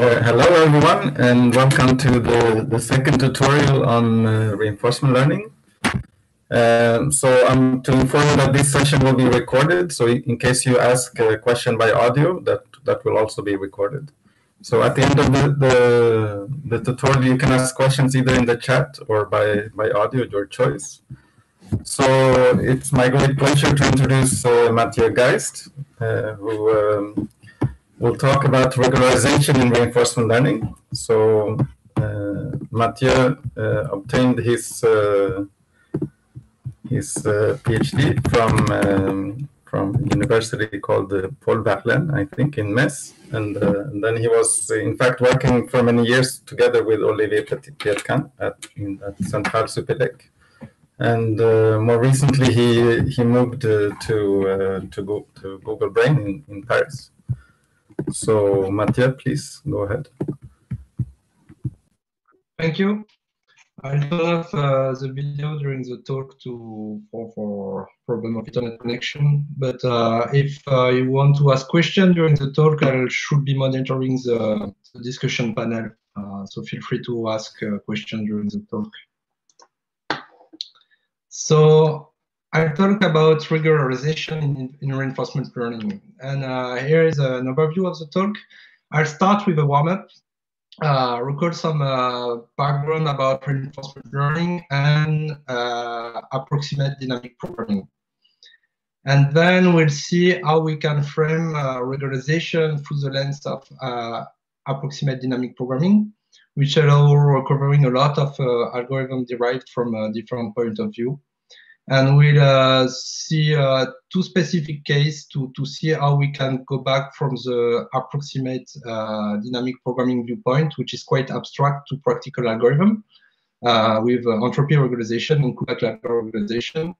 Uh, hello everyone and welcome to the, the second tutorial on uh, reinforcement learning. Um, so I'm to inform you that this session will be recorded. So in case you ask a question by audio, that, that will also be recorded. So at the end of the, the, the tutorial, you can ask questions either in the chat or by, by audio, your choice. So it's my great pleasure to introduce uh, Mathieu Geist, uh, who um, will talk about regularization in reinforcement learning. So uh, Mathieu uh, obtained his uh, his uh, PhD from um, from university called uh, Paul Verlaine, I think, in Metz, and, uh, and, then he was in fact working for many years together with Olivier Pietquin at, at Centrale Supélec and more recently he he moved to to, go, to Google Brain in, in Paris. So, Mathieu, please go ahead. Thank you. I'll turn off uh, the video during the talk to for, for problem of internet connection. But uh, if uh, you want to ask questions during the talk, I should be monitoring the, the discussion panel. Uh, so feel free to ask a question during the talk. So I'll talk about regularization in, in reinforcement learning. And uh, here is an overview of the talk. I'll start with a warm-up, uh, record some uh, background about reinforcement learning and uh, approximate dynamic programming. And then we'll see how we can frame uh, regularization through the lens of uh, approximate dynamic programming, which allow covering a lot of algorithm derived from a different point of view and we'll uh, see uh, two specific cases to, to see how we can go back from the approximate uh, dynamic programming viewpoint, which is quite abstract, to practical algorithm uh, with uh, entropy regularization and Kullback regularization.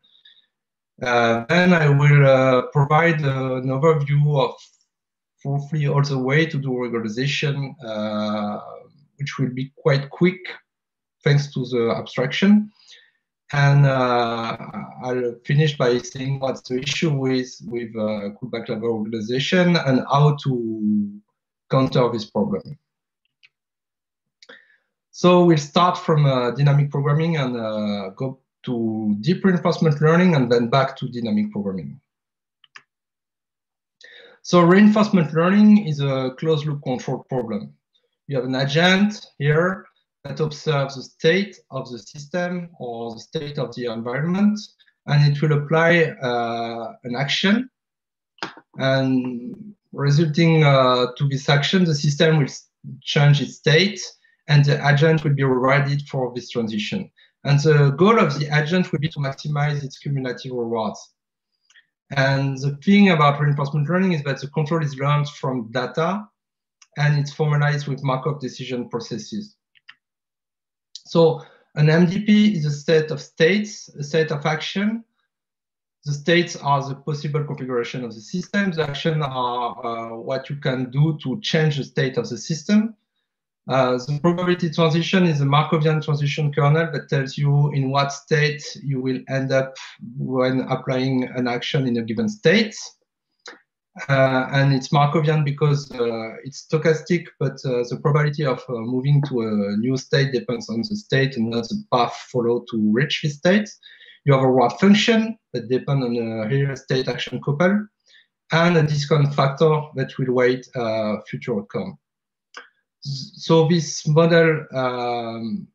Uh, then I will provide an overview of roughly all the way to do regularization, which will be quite quick thanks to the abstraction. And uh, I'll finish by saying what's the issue with with uh, Kullback-Leibler regularization and how to counter this problem. So we'll start from uh, dynamic programming and uh, go to deep reinforcement learning and then back to dynamic programming. So reinforcement learning is a closed loop control problem. You have an agent here that observes the state of the system or the state of the environment, and it will apply uh, an action. And resulting uh, to this action, the system will change its state, and the agent will be rewarded for this transition. And the goal of the agent will be to maximize its cumulative rewards. And the thing about reinforcement learning is that the control is learned from data and it's formalized with Markov decision processes. So an MDP is a set of states, a set of action. The states are the possible configuration of the system. The action are uh, what you can do to change the state of the system. Uh, the probability transition is a Markovian transition kernel that tells you in what state you will end up when applying an action in a given state. Uh, and it's Markovian because uh, it's stochastic, but uh, the probability of uh, moving to a new state depends on the state and not the path followed to reach this state. You have a reward function that depends on a real state action couple, and a discount factor that will weight uh, future outcome. So this model, um,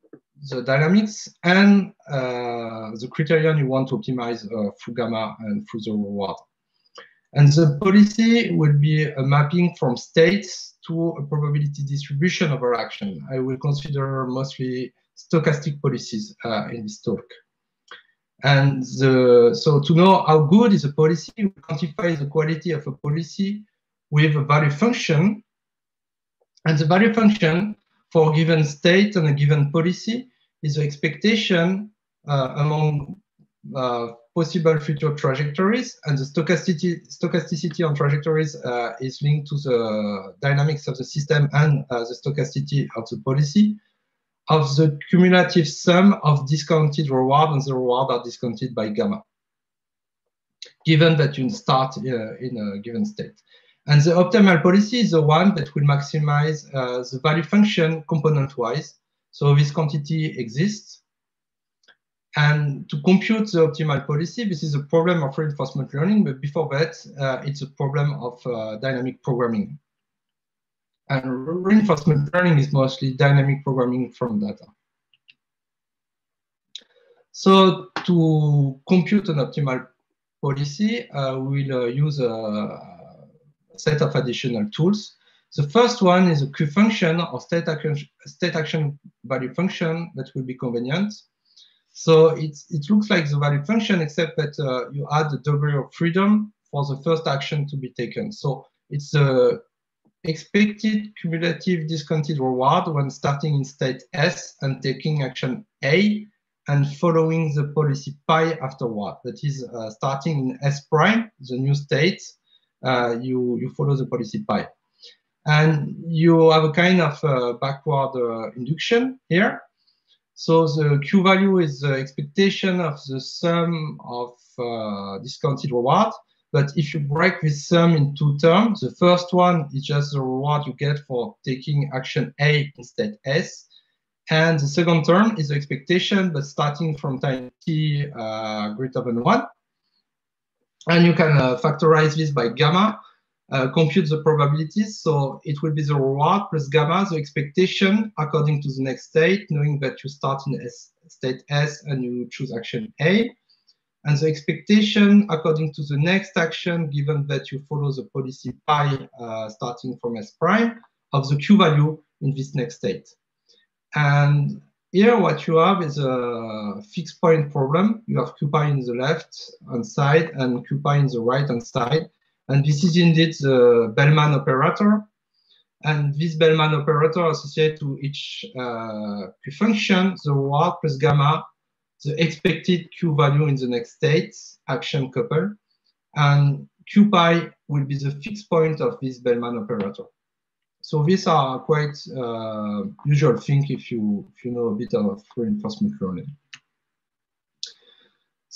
the dynamics and uh, the criterion you want to optimize through gamma and through the reward. And the policy will be a mapping from states to a probability distribution of our action. I will consider mostly stochastic policies uh, in this talk. And the, so to know how good is a policy, we quantify the quality of a policy with a value function. And the value function for a given state and a given policy is the expectation uh, among uh, possible future trajectories, and the stochasticity, stochasticity on trajectories uh, is linked to the dynamics of the system and uh, the stochasticity of the policy of the cumulative sum of discounted reward and the reward are discounted by gamma, given that you start uh, in a given state. And the optimal policy is the one that will maximize uh, the value function component-wise. So this quantity exists. And to compute the optimal policy, this is a problem of reinforcement learning, but before that, uh, it's a problem of uh, dynamic programming. And reinforcement learning is mostly dynamic programming from data. So to compute an optimal policy, uh, we'll uh, use a set of additional tools. The first one is a Q function or state action, state action value function that will be convenient. So it looks like the value function, except that uh, you add the degree of freedom for the first action to be taken. So it's the expected cumulative discounted reward when starting in state S and taking action A and following the policy pi afterward. That is uh, starting in S prime, the new state, uh, you, you follow the policy pi. And you have a kind of uh, backward uh, induction here. So the Q value is the expectation of the sum of uh, discounted reward. But if you break this sum in two terms, the first one is just the reward you get for taking action A instead S. And the second term is the expectation, but starting from time t uh, greater than 1. And you can uh, factorize this by gamma, uh, compute the probabilities. So it will be the reward plus gamma, the expectation according to the next state, knowing that you start in S, state S and you choose action A. And the expectation according to the next action, given that you follow the policy pi uh, starting from S prime, of the Q value in this next state. And here, what you have is a fixed point problem. You have Q pi in the left hand side and Q pi in the right hand side. And this is indeed the Bellman operator. And this Bellman operator associated to each uh, Q function, the reward plus gamma, the expected Q value in the next state, action couple. And Q pi will be the fixed point of this Bellman operator. So these are quite uh, usual things if you, if you know a bit of reinforcement learning.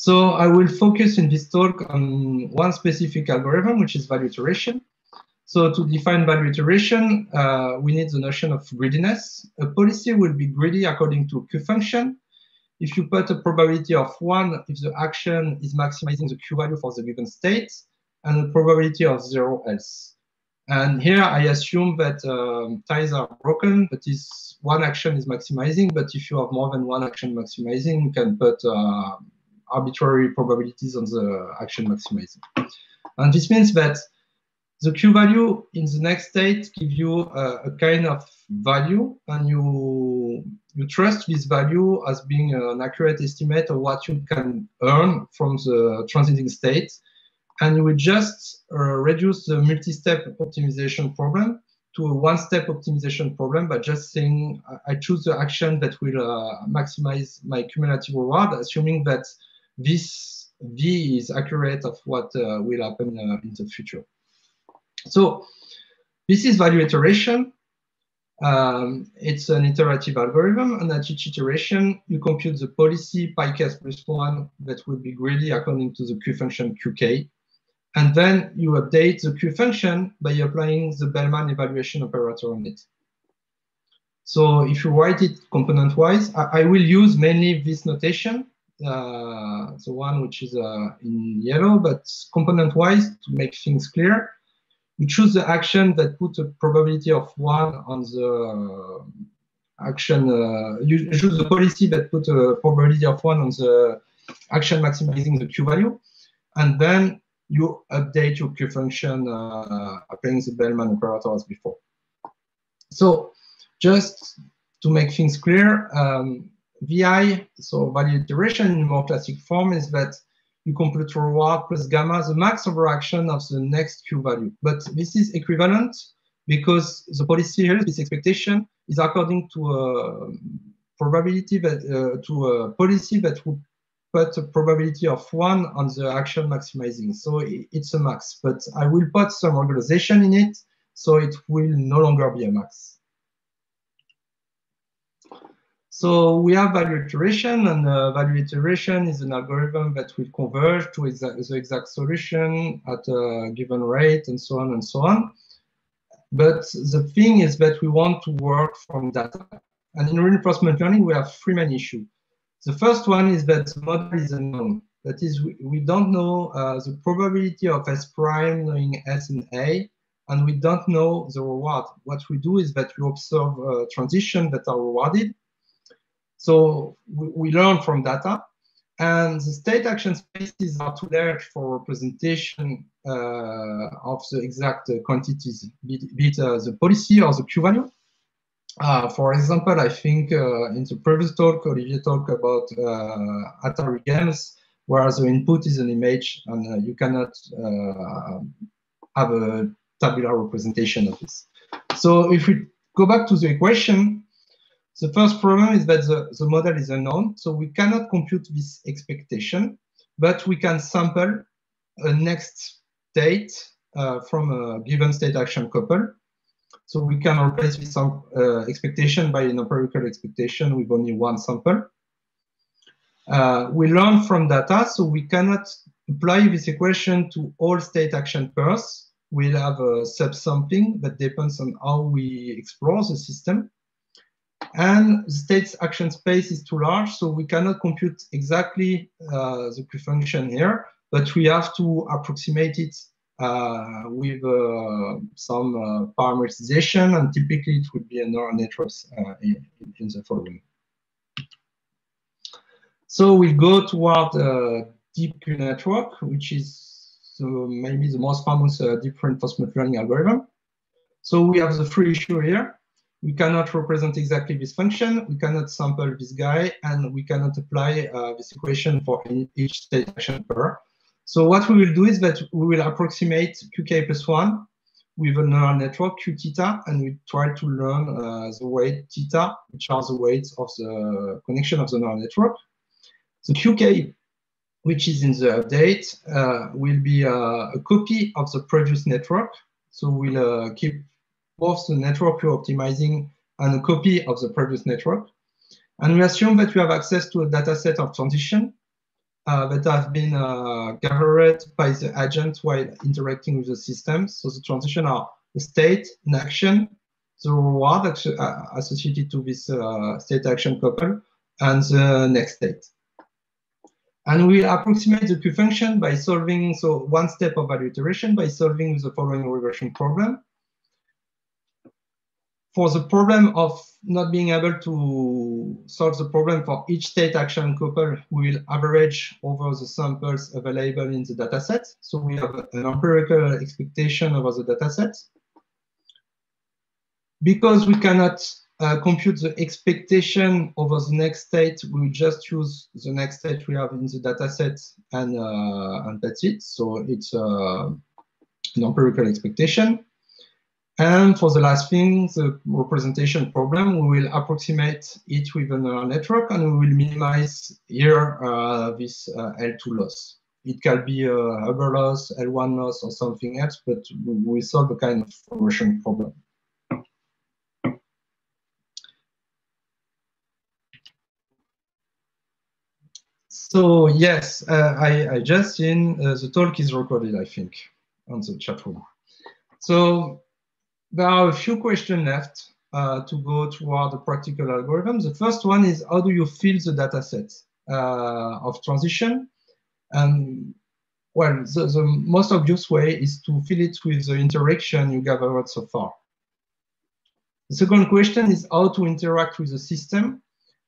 So I will focus in this talk on one specific algorithm, which is value iteration. So to define value iteration, uh, we need the notion of greediness. A policy will be greedy according to Q function. If you put a probability of one, if the action is maximizing the Q value for the given state, and a probability of zero else. And here I assume that um, ties are broken, but this one action is maximizing. But if you have more than one action maximizing, you can put uh, arbitrary probabilities on the action maximizing. And this means that the Q value in the next state give you a, a, kind of value, and you you trust this value as being an accurate estimate of what you can earn from the transiting state and we just uh, reduce the multi-step optimization problem to a one-step optimization problem by just saying I choose the action that will uh, maximize my cumulative reward, assuming that this V is accurate of what uh, will happen uh, in the future. So this is value iteration. Um, it's an iterative algorithm, and at each iteration, you compute the policy pi k plus one that will be greedy according to the Q function QK and then you update the Q function by applying the Bellman evaluation operator on it. So if you write it component-wise, I, I, will use mainly this notation, uh, the one which is uh, in yellow, but component-wise, to make things clear, you choose the action that put a probability of one on the action, uh, you choose the policy that put a probability of one on the action maximizing the Q value, and then you update your Q function uh, applying the Bellman operator as before. So just to make things clear, um, VI, so value iteration in more classic form is that you compute reward plus gamma, the max overaction of the next Q value. But this is equivalent because the policy here, this expectation, is according to a probability that uh, to a policy that would put a probability of one on the action maximizing. So it's a max, but I will put some regularization in it, so it will no longer be a max. So we have value iteration, and uh, value iteration is an algorithm that will converge to the exact solution at a given rate, and so on and so on. But the thing is that we want to work from data. And in reinforcement learning, we have three main issues. The first one is that the model is unknown. That is, we, we don't know uh, the probability of S prime knowing S and A, and we don't know the reward. What we do is that we observe uh, transitions that are rewarded, so we, we learn from data. And the state action spaces are too large for representation uh, of the exact uh, quantities, be, be it uh, the policy or the Q value. Uh, for example, I think uh, in the previous talk, Olivier talked about uh, Atari games, where the input is an image and you cannot have a tabular representation of this. So if we go back to the equation, the first problem is that the, the model is unknown, so we cannot compute this expectation, but we can sample a next state uh, from a given state action couple. So we can replace this uh, expectation by an empirical expectation with only one sample. Uh, we learn from data, so we cannot apply this equation to all state action pairs. We'll have a subsampling that depends on how we explore the system. And the state's action space is too large, so we cannot compute exactly uh, the Q function here, but we have to approximate it uh, with uh, some uh, parameterization, and typically it would be a neural network uh, in, in, the following. So we go toward a deep Q network, which is maybe the most famous uh, deep reinforcement learning algorithm. So we have the three issue here we cannot represent exactly this function, we cannot sample this guy, and we cannot apply uh, this equation for each state action pair. So what we will do is that we will approximate qk plus 1 with a neural network q theta, and we try to learn uh, the weight theta, which are the weights of the connection of the neural network. The qk, which is in the update, uh, will be uh, a copy of the previous network. So we'll uh, keep both the network you're optimizing and a copy of the previous network. And we assume that you have access to a data set of transition uh, that have been uh, gathered by the agent while interacting with the system. So the transition are the state, an action, the reward uh, associated to this uh, state action couple, and the next state. And we approximate the Q function by solving, so one step of value iteration by solving the following regression problem for the problem of not being able to solve the problem for each state action couple, we will average over the samples available in the dataset. So we have an empirical expectation over the dataset. Because we cannot uh, compute the expectation over the next state, we just use the next state we have in the dataset and, uh, and that's it. So it's uh, an empirical expectation. And for the last thing, the representation problem, we will approximate it with a neural network and we will minimize here uh, this uh, L2 loss. It can be a Huber loss, L1 loss, or something else, but we solve a kind of regression problem. So yes, uh, I, I, just seen uh, the talk is recorded, I think, on the chat room. So there are a few questions left uh, to go toward the practical algorithm. The first one is how do you fill the data set uh, of transition? And well, the, the, most obvious way is to fill it with the interaction you gathered so far. The second question is how to interact with the system.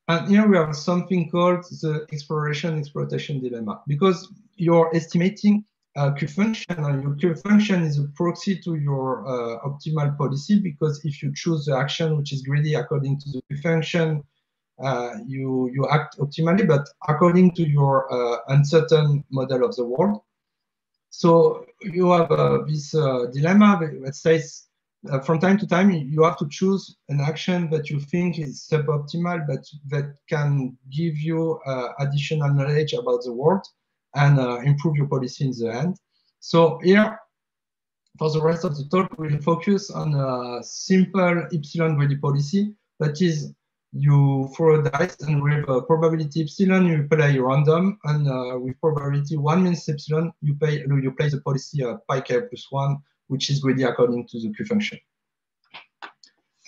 And here we have something called the exploration exploitation dilemma because you're estimating Q function, and your Q function is a proxy to your uh, optimal policy because if you choose the action which is greedy according to the Q function, uh, you you act optimally, but according to your uh, uncertain model of the world. So you have uh, this uh, dilemma that says from time to time you have to choose an action that you think is suboptimal, but that can give you additional knowledge about the world and uh, improve your policy in the end. So here, for the rest of the talk, we'll focus on a simple epsilon greedy policy that is you throw a dice, and with probability epsilon, you play random, and uh, with probability one minus epsilon, you pay you play the policy uh, pi k plus one, which is really according to the Q function.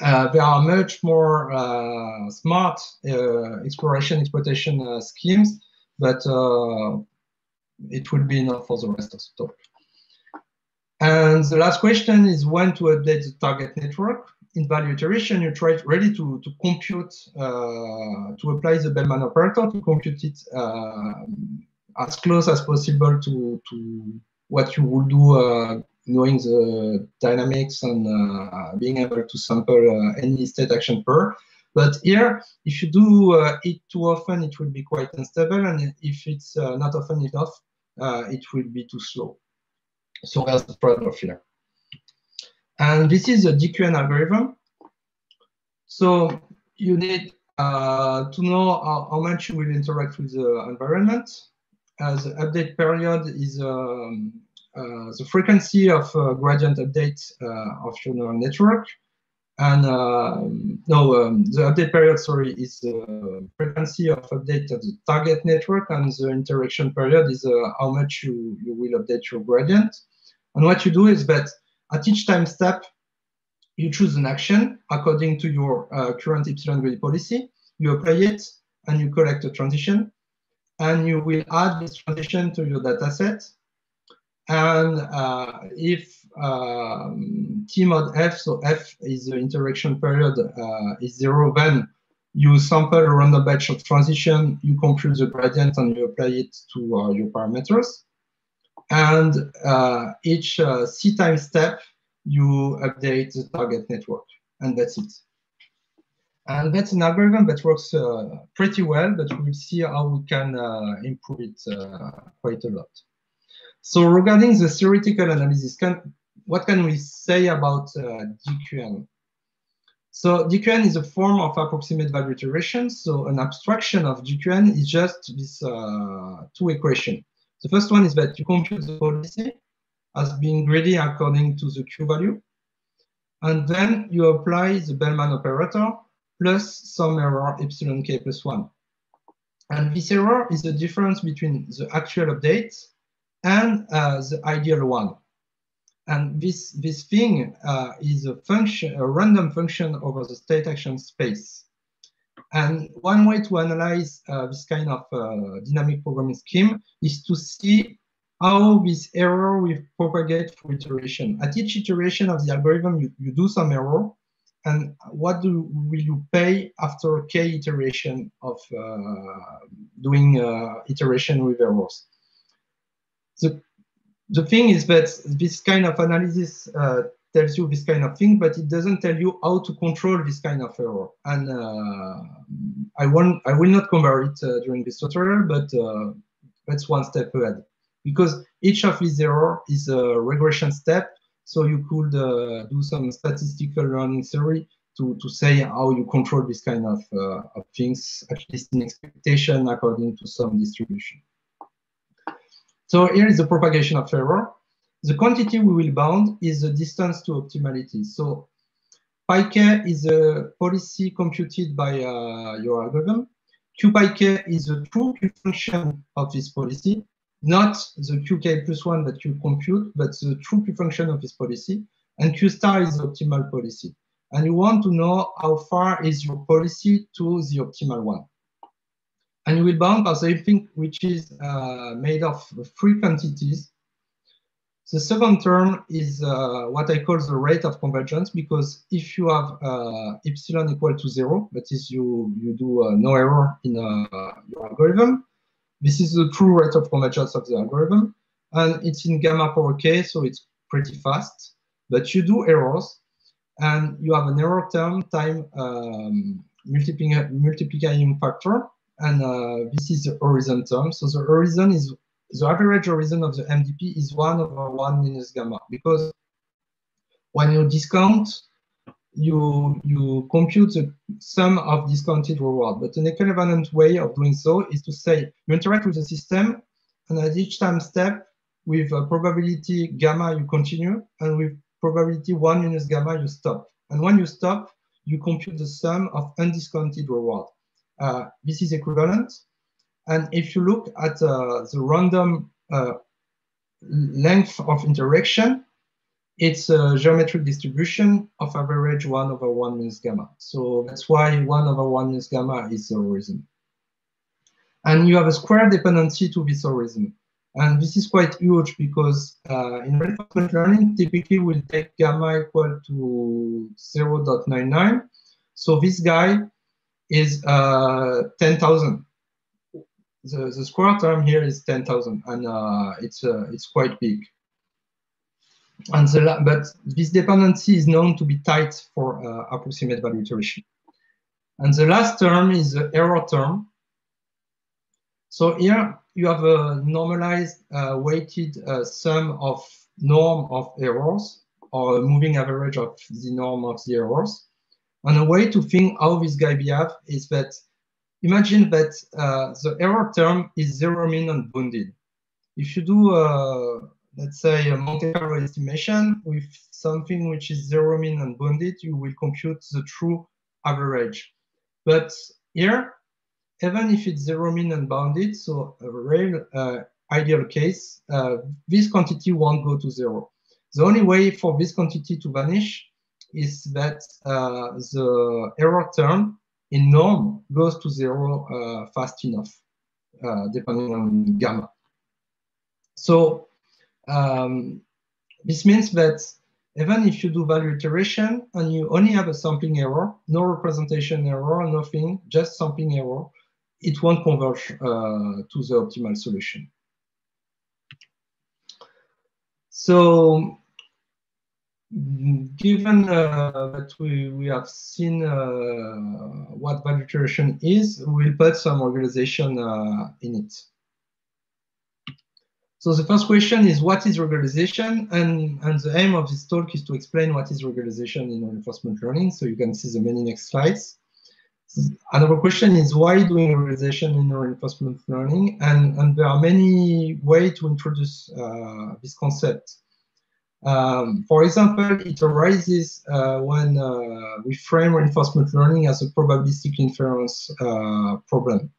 Uh, there are much more uh, smart uh, exploration exploitation uh, schemes, but it will be enough for the rest of the talk. And the last question is when to update the target network. In value iteration, you try ready to, to compute, uh, to apply the Bellman operator to compute it as close as possible to, to what you would do knowing the dynamics and uh, being able to sample uh, any state action pair. But here, if you do uh, it too often, it will be quite unstable. And if it's not often enough, it will be too slow. So that's the trade-off here. And this is a DQN algorithm. So you need uh, to know how, how, much you will interact with the environment. As the update period is um, uh, the frequency of uh, gradient update uh, of your neural network. And um, no, um, the update period, sorry, is the frequency of update of the target network, and the interaction period is how much you, you will update your gradient. And what you do is that at each time step, you choose an action according to your uh, current epsilon greedy policy. You apply it and you collect a transition. And you will add this transition to your data set and uh, if um, T mod F, so F is the interaction period, uh, is zero, then you sample a random batch of transition, you compute the gradient and you apply it to uh, your parameters. And uh, each uh, C time step, you update the target network, and that's it. And that's an algorithm that works uh, pretty well, but we'll see how we can improve it quite a lot. So regarding the theoretical analysis, can, what can we say about uh, DQN? So DQN is a form of approximate value iteration. So an abstraction of DQN is just this uh, two equation. The first one is that you compute the policy as being greedy according to the Q value. And then you apply the Bellman operator plus some error epsilon k plus one. And this error is the difference between the actual update and uh, the ideal one. And this, this thing uh, is a function, a random function over the state action space. And one way to analyze uh, this kind of uh, dynamic programming scheme is to see how this error will propagate through iteration. At each iteration of the algorithm, you, you do some error, and what do, will you pay after k iteration of uh, doing uh, iteration with errors? the, the thing is that this kind of analysis uh, tells you this kind of thing, but it doesn't tell you how to control this kind of error. And uh, I, won't, I will not cover it uh, during this tutorial, but uh, that's one step ahead. Because each of these error is a regression step, so you could uh, do some statistical learning theory to, to say how you control this kind of, uh, of things, at least in expectation according to some distribution. So here is the propagation of error. The quantity we will bound is the distance to optimality. So pi k is a policy computed by uh, your algorithm. Q pi k is the true function of this policy, not the qk plus one that you compute, but the true function of this policy. And Q star is the optimal policy. And you want to know how far is your policy to the optimal one and you will bound by something which is uh, made of three quantities. The second term is uh, what I call the rate of convergence, because if you have uh, epsilon equal to zero, that is, you, you do uh, no error in uh, your algorithm, this is the true rate of convergence of the algorithm. And it's in gamma power k, so it's pretty fast. But you do errors, and you have an error term time um, multiplying, multiplying factor, and uh, this is the horizon term. So the horizon is the average horizon of the MDP is 1 over 1 minus gamma because when you discount, you, you compute the sum of discounted reward. But an equivalent way of doing so is to say you interact with the system and at each time step with a probability gamma you continue and with probability 1 minus gamma you stop. And when you stop, you compute the sum of undiscounted reward. Uh, this is equivalent. And if you look at uh, the random uh, length of interaction, it's a geometric distribution of average 1 over 1 minus gamma. So that's why 1 over 1 minus gamma is horizon. And you have a square dependency to this horizon. And this is quite huge because uh, in reinforcement learning, typically we'll take gamma equal to 0 0.99. So this guy is uh, 10,000. The, the square term here is 10,000 and uh, it's, uh, it's quite big. And the, but this dependency is known to be tight for uh, approximate value iteration. And the last term is the error term. So here you have a normalized uh, weighted uh, sum of norm of errors or a moving average of the norm of the errors. And a way to think how this guy behave is that imagine that uh, the error term is zero mean and bounded. If you do, uh, let's say, a Monte Carlo estimation with something which is zero mean and bounded, you will compute the true average. But here, even if it's zero mean and bounded, so a real uh, ideal case, uh, this quantity won't go to zero. The only way for this quantity to vanish is that uh, the error term in norm goes to zero uh, fast enough, uh, depending on gamma. So um, this means that even if you do value iteration and you only have a sampling error, no representation error, nothing, just sampling error, it won't converge uh, to the optimal solution. So given uh, that we, we have seen uh, what value iteration is, we'll put some regularization uh, in it. So the first question is what is regularization? And, and the aim of this talk is to explain what is regularization in reinforcement learning. So you can see the many next slides. Another question is why doing regularization in reinforcement learning? And, and there are many ways to introduce uh, this concept. Um, for example, it arises uh, when uh, we frame reinforcement learning as a probabilistic inference uh, problem.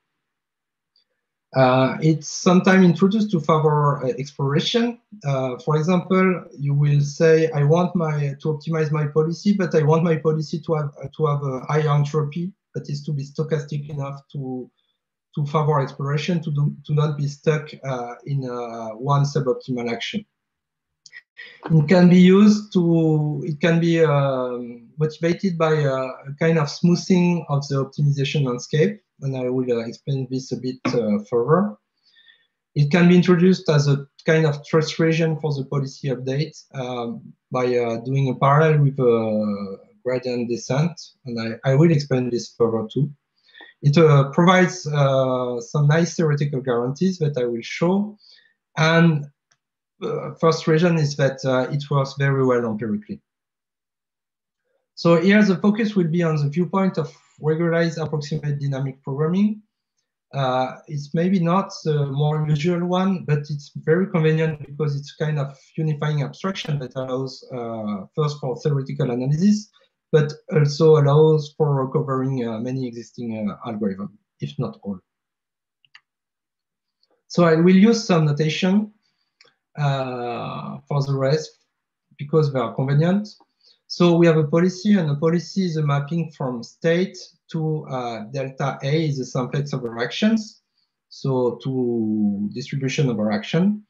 Uh, it's sometimes introduced to favor uh, exploration. Uh, for example, you will say, I want my to optimize my policy, but I want my policy to have to have a high entropy that is to be stochastic enough to to favor exploration to do, to not be stuck in one suboptimal action. It can be used to, it can be um, motivated by a, a, kind of smoothing of the optimization landscape. And I will uh, explain this a bit uh, further. It can be introduced as a kind of trust region for the policy update um, by uh, doing a parallel with a gradient descent. And I, I will explain this further too. It uh, provides uh, some nice theoretical guarantees that I will show. And uh, first reason is that uh, it works very well empirically. So here the focus will be on the viewpoint of regularized approximate dynamic programming. Uh, it's maybe not the more usual one, but it's very convenient because it's kind of unifying abstraction that allows uh, first for theoretical analysis, but also allows for recovering uh, many existing uh, algorithms, if not all. So I will use some notation uh, for the rest because they are convenient. So we have a policy, and a policy is a mapping from state to uh, delta A is the simplex of actions, so to distribution of our action.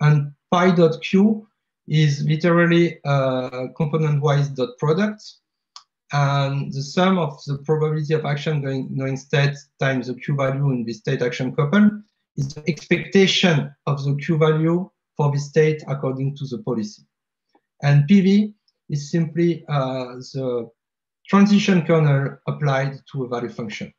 And pi dot q is literally a component-wise dot product, and the sum of the probability of action going knowing state times the q value in the state action couple is the expectation of the q value for the state according to the policy. And PV is simply uh, the transition kernel applied to a value function.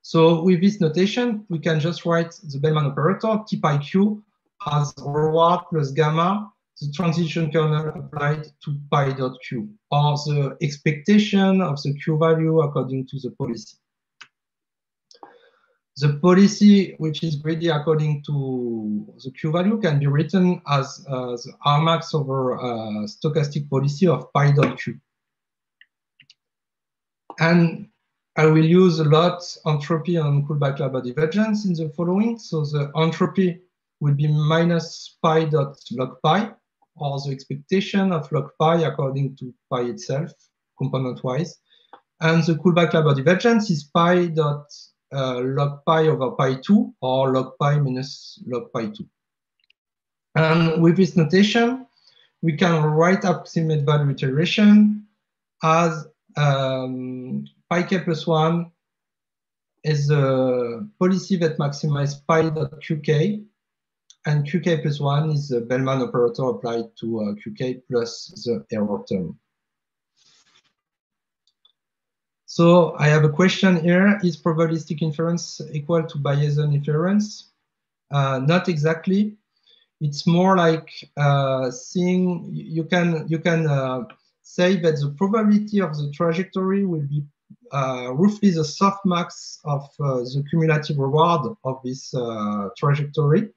So with this notation, we can just write the Bellman operator, T pi q, as reward plus gamma, the transition kernel applied to pi dot q, or the expectation of the q value according to the policy. The policy, which is greedy according to the Q value, can be written as uh, the argmax over uh, stochastic policy of pi dot Q. And I will use a lot entropy and Kullback-Leibler divergence in the following. So the entropy will be minus pi dot log pi, or the expectation of log pi according to pi itself, component-wise. And the Kullback-Leibler divergence is pi dot uh, log pi over pi 2, or log pi minus log pi 2. And with this notation, we can write approximate value iteration as um, pi k plus 1 is a policy that maximizes pi dot qk, and qk plus 1 is the Bellman operator applied to uh, qk plus the error term. So I have a question here. Is probabilistic inference equal to Bayesian inference? Uh, not exactly. It's more like uh, seeing, you can, you can uh, say that the probability of the trajectory will be uh, roughly the softmax of uh, the cumulative reward of this uh, trajectory.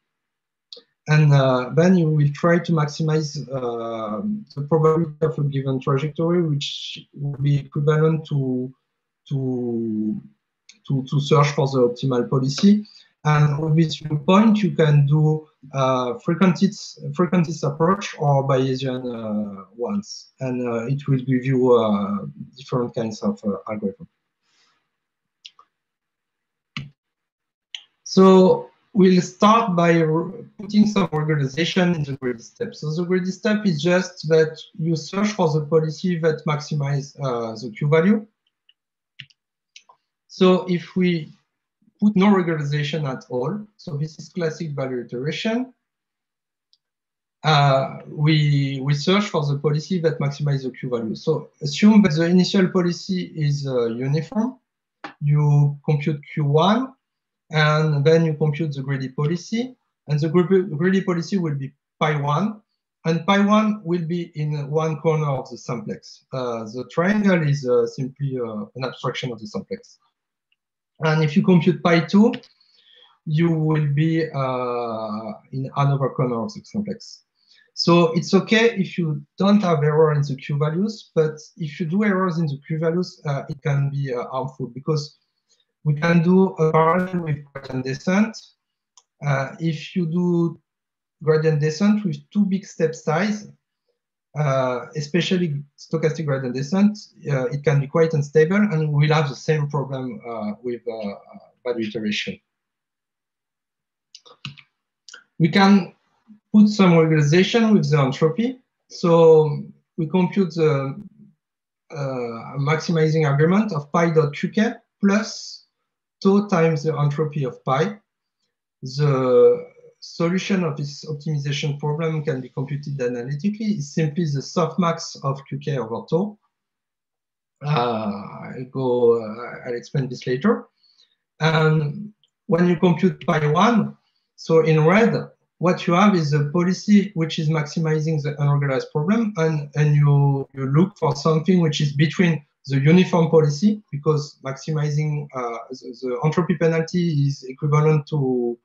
And then you will try to maximize uh, the probability of a given trajectory, which will be equivalent to, to, to, to search for the optimal policy. And with this viewpoint, you can do uh, frequentist, frequentist approach or Bayesian uh, ones. And uh, it will give you uh, different kinds of uh, algorithm. So we'll start by putting some regularization in the greedy step. So the greedy step is just that you search for the policy that maximize uh, the Q value. So if we put no regularization at all. So this is classic value iteration. Uh, we, we search for the policy that maximizes the Q value. So assume that the initial policy is uh, uniform. You compute Q1, and then you compute the greedy policy. And the greedy policy will be pi 1. And pi 1 will be in one corner of the simplex. Uh, the triangle is uh, simply uh, an abstraction of the simplex. And if you compute pi 2, you will be uh, in another corner of the simplex. So it's okay if you don't have error in the Q values, but if you do errors in the Q values, uh, it can be uh, harmful because we can do a parallel with gradient descent. Uh, if you do gradient descent with too big step size, especially stochastic gradient descent, uh, it can be quite unstable, and we'll have the same problem uh, with value iteration. We can put some regularization with the entropy. So we compute the uh, maximizing argument of pi dot qk plus tau times the entropy of pi. The solution of this optimization problem can be computed analytically is simply the softmax of qk over tau. Uh, I'll go, uh, I'll explain this later. And when you compute pi one, so in red, what you have is a policy which is maximizing the unregularized problem, and, and you, you look for something which is between the uniform policy, because maximizing uh, the, the entropy penalty is equivalent to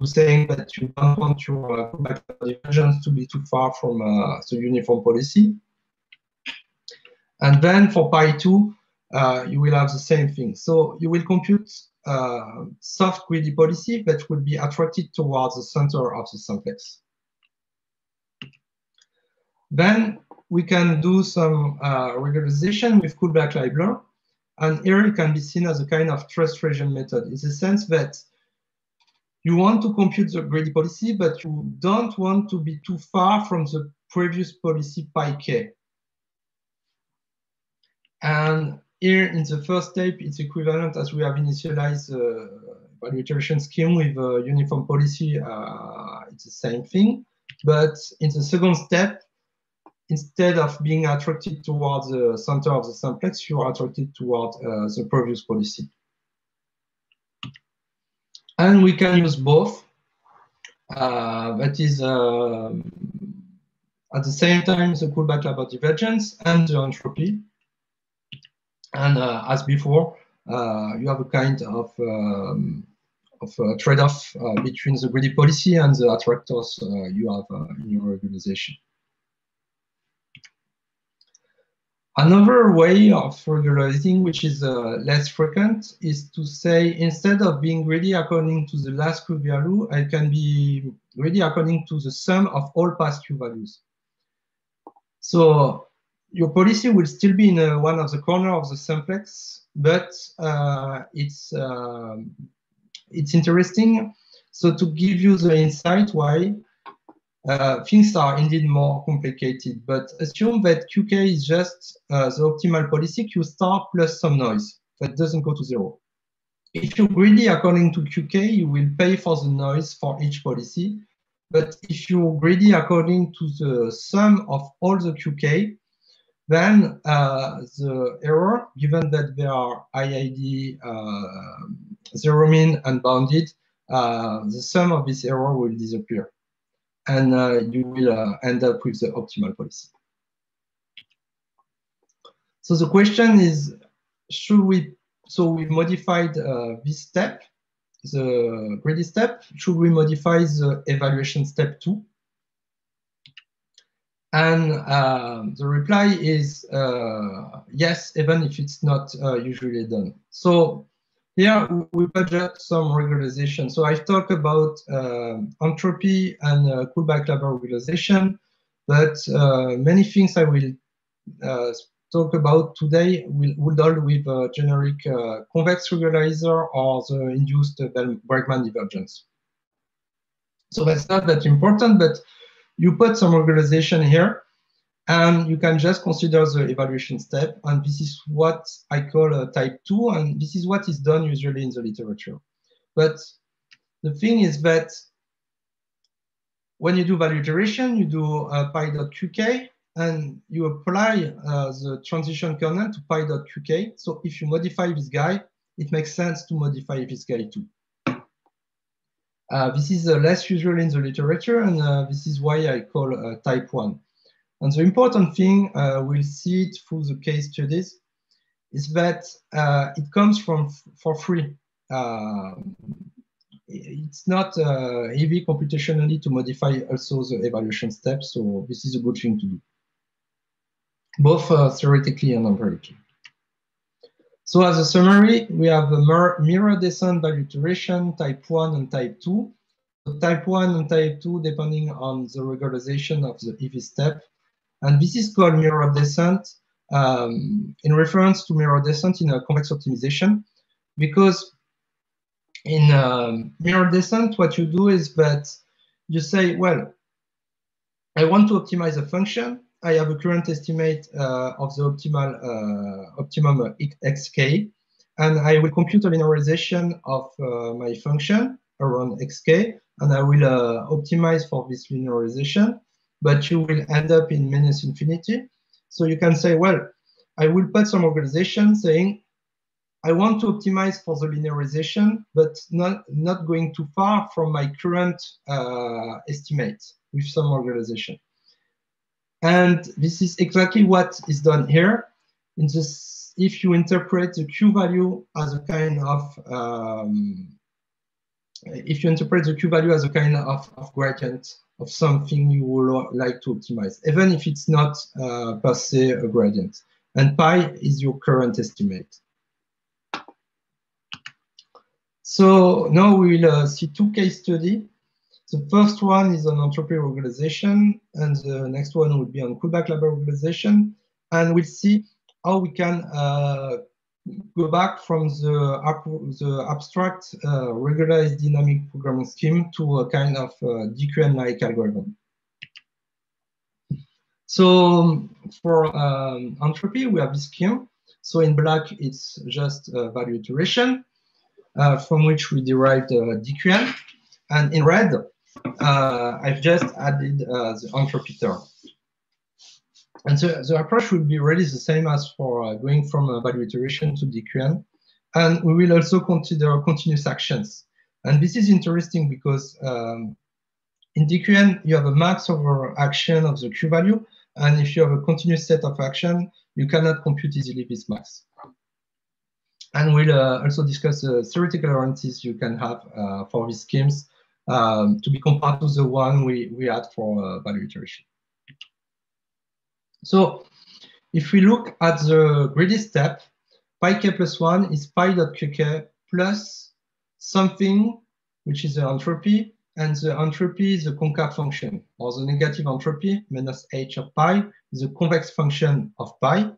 to saying that you don't want your uh, to be too far from uh, the uniform policy. And then for pi 2, uh, you will have the same thing. So you will compute uh, soft greedy policy that will be attracted towards the center of the simplex. Then we can do some uh, regularization with Kullback-Leibler. And here it can be seen as a kind of trust region method in the sense that you want to compute the greedy policy, but you don't want to be too far from the previous policy pi k. And here in the first step, it's equivalent as we have initialized the uh, iteration scheme with a uniform policy. Uh, it's the same thing. But in the second step, instead of being attracted towards the center of the simplex, you are attracted towards uh, the previous policy. And we can use both. Uh, that is um, at the same time the Kullback-Leibler divergence and the entropy. And uh, as before, uh, you have a kind of um, of trade-off uh, between the greedy policy and the attractors uh, you have uh, in your regularization. Another way of regularizing, which is uh, less frequent, is to say instead of being greedy according to the last Q value, I can be greedy according to the sum of all past Q values. So your policy will still be in uh, one of the corner of the simplex, but uh, it's uh, it's interesting. So to give you the insight why uh, things are indeed more complicated, but assume that QK is just uh, the optimal policy Q star plus some noise that doesn't go to zero. If you're greedy according to QK, you will pay for the noise for each policy. But if you're greedy according to the sum of all the QK, then uh, the error, given that they are IID uh, zero mean, and bounded, uh, the sum of this error will disappear and uh, you will uh, end up with the optimal policy. So the question is, should we, so we modified uh, this step, the greedy step, should we modify the evaluation step two? And uh, the reply is uh, yes, even if it's not uh, usually done. So here we budget some regularization. So I've talked about uh, entropy and uh, Kullback-Leibler regularization, but uh, many things I will uh, talk about today will, will deal with a generic uh, convex regularizer or the induced Bregman divergence. So that's not that important, but you put some regularization here and you can just consider the evaluation step. And this is what I call a type two. And this is what is done usually in the literature. But the thing is that when you do value iteration, you do uh, pi.qk and you apply uh, the transition kernel to pi.qk. So if you modify this guy, it makes sense to modify this guy too. Uh, this is uh, less usual in the literature, and uh, this is why I call uh, type 1. And the important thing, uh, we'll see it through the case studies, is that uh, it comes from for free. Uh, it's not uh, heavy computationally to modify also the evaluation steps, so this is a good thing to do, both uh, theoretically and empirically. So as a summary, we have a mirror descent value iteration, type 1 and type 2. So type 1 and type 2, depending on the regularization of the EV step, and this is called mirror descent um, in reference to mirror descent in a convex optimization, because in um, mirror descent, what you do is that you say, well, I want to optimize a function. I have a current estimate uh, of the optimal uh, optimum xk, and I will compute a linearization of uh, my function around xk, and I will uh, optimize for this linearization but you will end up in minus infinity. So you can say, well, I will put some regularization saying, I want to optimize for the linearization, but not, not going too far from my current uh, estimate with some regularization. And this is exactly what is done here. In this, if you interpret the Q value as a kind of, um, if you interpret the Q value as a kind of, of gradient of something you would like to optimize, even if it's not uh, per se a gradient. And pi is your current estimate. So now we will uh, see two case studies. The first one is on entropy regularization, and the next one will be on Kullback-Leibler regularization. And we'll see how we can uh, go back from the, the abstract uh, regularized dynamic programming scheme to a kind of uh, DQN-like algorithm. So for um, entropy, we have this scheme. So in black, it's just a value iteration uh, from which we derived uh, DQN. And in red, uh, I've just added uh, the entropy term. And so the approach will be really the same as for uh, going from a value iteration to DQN. And we will also consider continuous actions. And this is interesting because um, in DQN, you have a max over action of the Q value. And if you have a continuous set of action, you cannot compute easily this max. And we'll uh, also discuss the theoretical guarantees you can have uh, for these schemes um, to be compared to the one we, we had for uh, value iteration. So if we look at the greedy step, pi k plus 1 is pi dot qk plus something, which is the entropy, and the entropy is the concave function, or the negative entropy, minus h of pi, is a convex function of pi.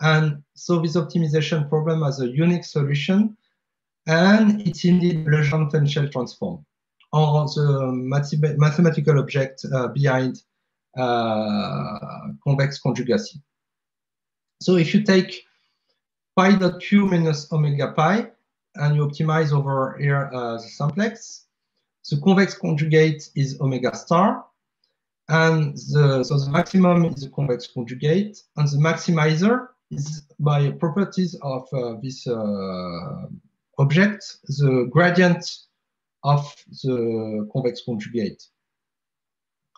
And so this optimization problem has a unique solution, and it's indeed Legendre-Fenchel transform, or the mathematical object uh, behind convex conjugacy. So if you take pi dot q minus omega pi, and you optimize over here uh, the simplex, the convex conjugate is omega star, and the, so the maximum is the convex conjugate, and the maximizer is by properties of uh, this uh, object, the gradient of the convex conjugate.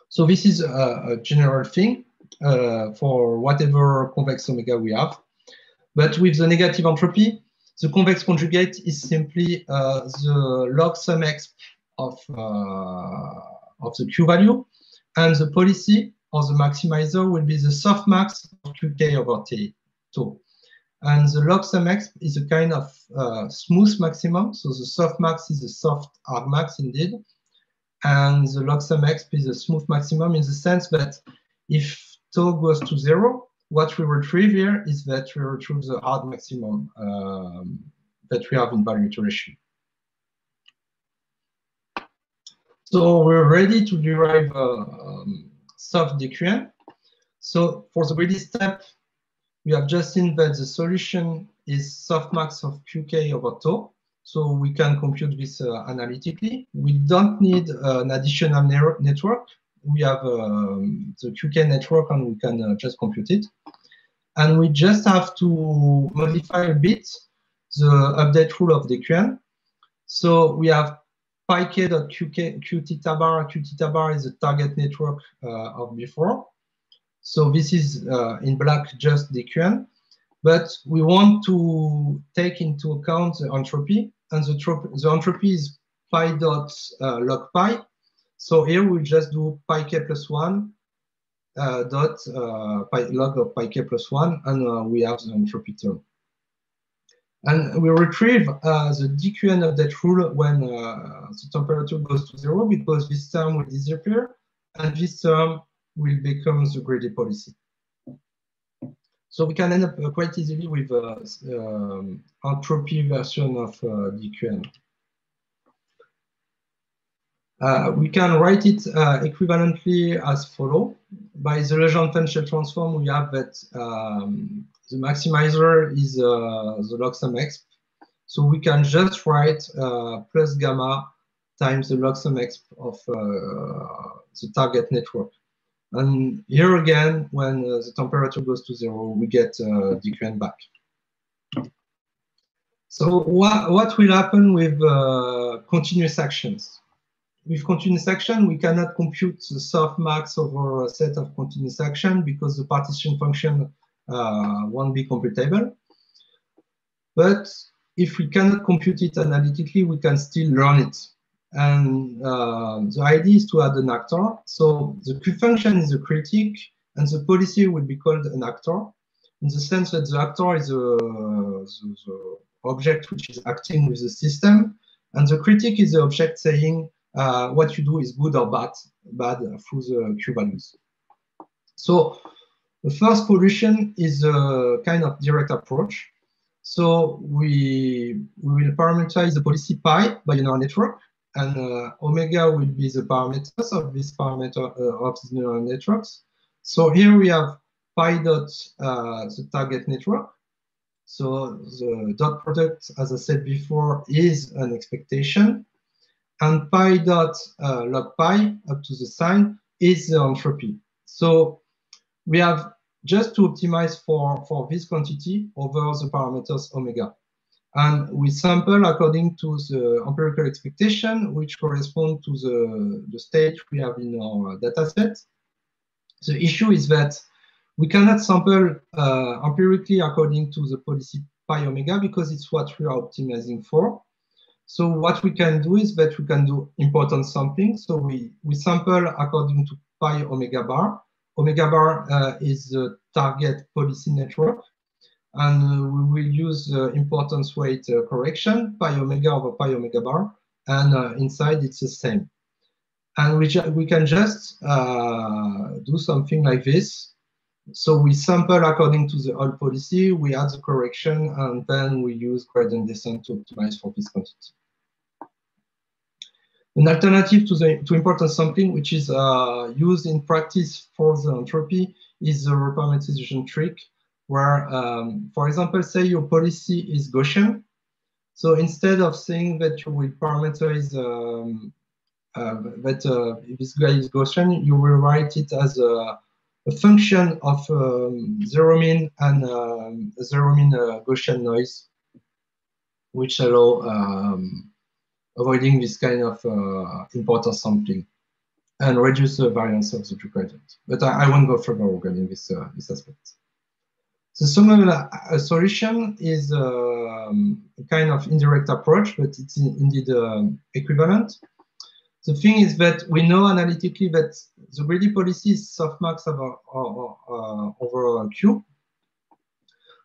So this is a, a general thing uh, for whatever convex omega we have. But with the negative entropy, the convex conjugate is simply uh, the log sum exp of, uh, of the q value, and the policy or the maximizer will be the softmax of qk over t. Tau. And the log sum exp is a kind of uh, smooth maximum. So the softmax is a soft argmax indeed. And the log sum exp is a smooth maximum in the sense that if tau goes to zero, what we retrieve here is that we retrieve the hard maximum um, that we have in value iteration. So we're ready to derive a um, soft DQN. So for the greedy step, we have just seen that the solution is softmax of qk over tau. So we can compute this uh, analytically. We don't need uh, an additional network we have um, the QK network and we can uh, just compute it. And we just have to modify a bit the update rule of DQN. So we have pi k dot qk bar. Q bar is the target network uh, of before. So this is uh, in black just DQN. But we want to take into account the entropy, and the, the entropy is pi dot uh, log pi, so here we just do pi k plus 1 uh, dot uh, pi log of pi k plus 1, and uh, we have the entropy term. And we retrieve uh, the DQN of that rule when uh, the temperature goes to zero because this term will disappear and this term will become the greedy policy. So we can end up uh, quite easily with um, entropy version of DQN. Uh, we can write it uh, equivalently as follow. By the Legendre-Fenchel transform, we have that um, the maximizer is uh, the log sum exp. So we can just write plus gamma times the log sum exp of the target network. And here again, when uh, the temperature goes to zero, we get DQN back. So what, what will happen with continuous actions? with continuous action, we cannot compute the softmax over a set of continuous action because the partition function uh, won't be computable. But if we cannot compute it analytically, we can still learn it. And uh, the idea is to add an actor. So the Q function is a critic, and the policy will be called an actor, in the sense that the actor is a, the, the object which is acting with the system, and the critic is the object saying, uh, what you do is good or bad, bad through the Q values. So the first solution is a kind of direct approach. So we, we will parameterize the policy pi by a neural network, and uh, omega will be the parameters of this parameter uh, of the neural networks. So here we have pi dot uh, the target network. So the dot product, as I said before, is an expectation and pi dot uh, log pi up to the sign is the entropy. So we have just to optimize for, for this quantity over the parameters omega. And we sample according to the empirical expectation, which correspond to the, the state we have in our data set. The issue is that we cannot sample uh, empirically according to the policy pi omega because it's what we are optimizing for. So what we can do is that we can do importance sampling. So we, we sample according to pi omega bar. Omega bar uh, is the target policy network. And uh, we will use uh, importance weight uh, correction, pi omega over pi omega bar. And inside it's the same. And we, we can just do something like this. So we sample according to the old policy, we add the correction, and then we use gradient descent to optimize for this quantity. An alternative to the to importance sampling, which is uh, used in practice for the entropy, is the reparameterization trick, where, um, for example, say your policy is Gaussian. So instead of saying that you will parameterize um, uh, that uh, this guy is Gaussian, you will write it as a, a function of um, zero mean and um, zero mean uh, Gaussian noise, which allow um, avoiding this kind of uh, importance sampling and reduce the variance of the two. But I, I, won't go further regarding this, uh, this aspect. The summary uh, solution is um, a kind of indirect approach, but it's indeed um, equivalent. The thing is that we know analytically that the greedy policy is softmax over, over, uh, over Q.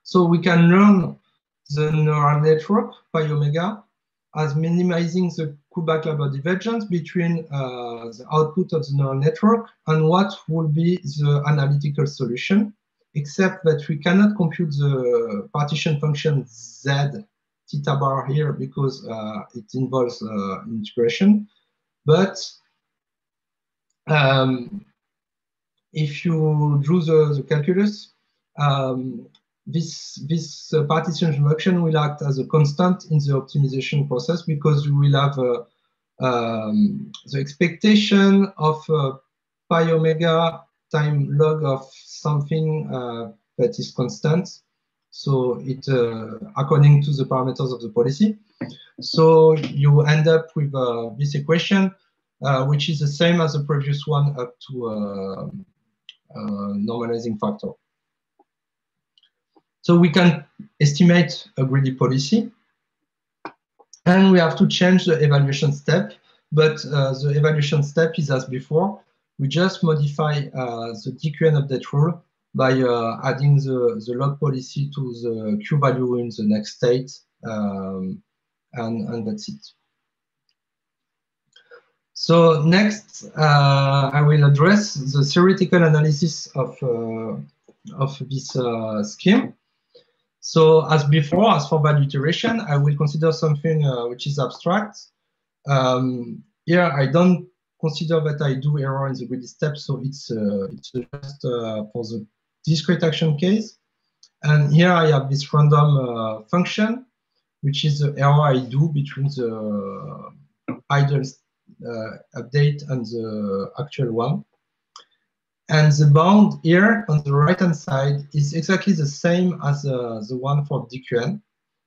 So we can learn the neural network by omega as minimizing the Kullback-Leibler divergence between uh, the output of the neural network and what will be the analytical solution, except that we cannot compute the partition function z theta bar here because uh, it involves uh, integration. But um, if you drew the, the calculus, um, this this uh, partition function will act as a constant in the optimization process because you will have uh, um, the expectation of uh, pi omega time log of something uh, that is constant. So it uh, according to the parameters of the policy. So you end up with uh, this equation, which is the same as the previous one up to a normalizing factor. So we can estimate a greedy policy. And we have to change the evaluation step. But uh, the evaluation step is as before. We just modify uh, the DQN update rule by uh, adding the, the log policy to the Q value in the next state. Um, and, and that's it. So next, uh, I will address the theoretical analysis of, uh, of this uh, scheme. So as before, as for value iteration, I will consider something uh, which is abstract. Um, here, I don't consider that I do error in the greedy step, so it's, uh, it's just uh, for the discrete action case. And here I have this random uh, function, which is the error I do between the idle uh, update and the actual one. And the bound here on the right-hand side is exactly the same as uh, the one for DQN.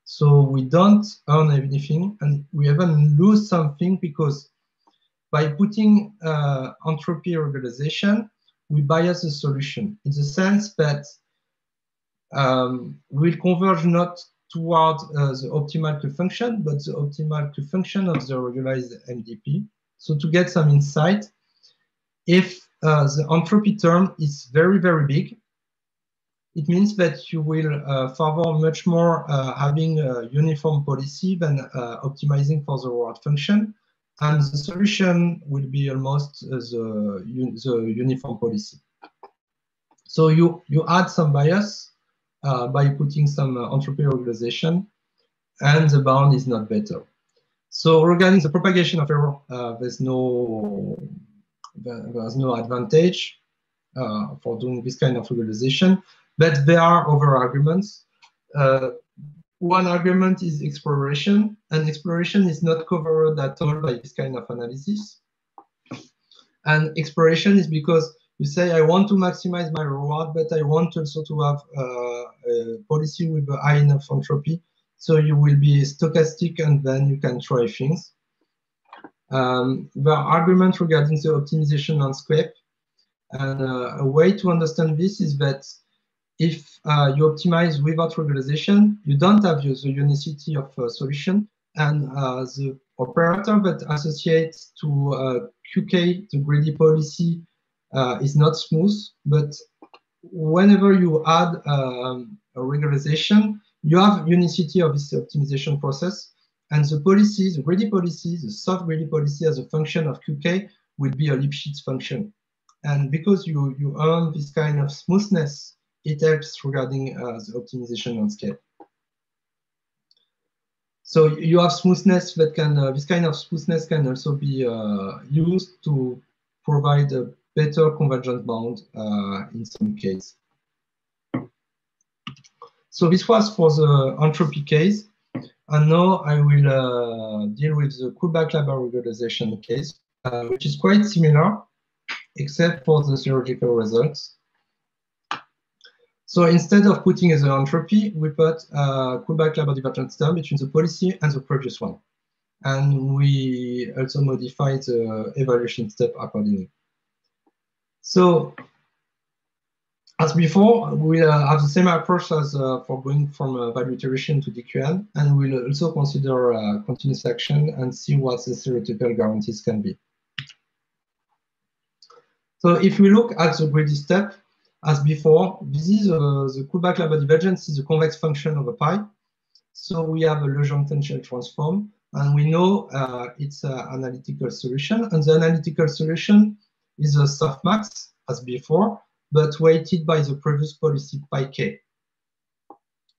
So we don't earn anything and we even lose something because by putting uh, entropy regularization, we bias the solution in the sense that um, we'll converge not toward uh, the optimal Q function, but the optimal Q function of the regularized MDP. So to get some insight, if uh, the entropy term is very, very big. It means that you will uh, favor much more uh, having a uniform policy than uh, optimizing for the reward function. And the solution will be almost the, the uniform policy. So you, you add some bias uh, by putting some uh, entropy regularization, and the bound is not better. So regarding the propagation of error, uh, there's no there's no advantage uh, for doing this kind of regularization, but there are other arguments. One argument is exploration, and exploration is not covered at all by this kind of analysis. And exploration is because you say, I want to maximize my reward, but I want also to have uh, a policy with a high enough entropy. So you will be stochastic and then you can try things. Um, there are arguments regarding the optimization landscape. And uh, a way to understand this is that if uh, you optimize without regularization, you don't have the unicity of a solution. And uh, the operator that associates to QK, uh, the greedy policy, uh, is not smooth. But whenever you add um, a regularization, you have unicity of this optimization process. And the policy, the greedy policy, the soft greedy policy as a function of QK will be a Lipschitz function. And because you, you earn this kind of smoothness, it helps regarding uh, the optimization on scale. So you have smoothness that can, uh, this kind of smoothness can also be uh, used to provide a better convergence bound uh, in some case. So this was for the entropy case. And now I will uh, deal with the Kullback-Leibler regularization case, uh, which is quite similar, except for the theoretical results. So instead of putting as an entropy, we put a Kullback-Leibler divergence term between the policy and the previous one. And we also modify the evaluation step accordingly. So as before, we uh, have the same approach as uh, for going from uh, value iteration to DQN, and we'll also consider uh, continuous action and see what the theoretical guarantees can be. So if we look at the greedy step, as before, this is uh, the Kullback-Leibler divergence is a convex function of a pi. So we have a Legendre-Fenchel transform, and we know uh, it's an analytical solution, and the analytical solution is a softmax as before, but weighted by the previous policy pi k.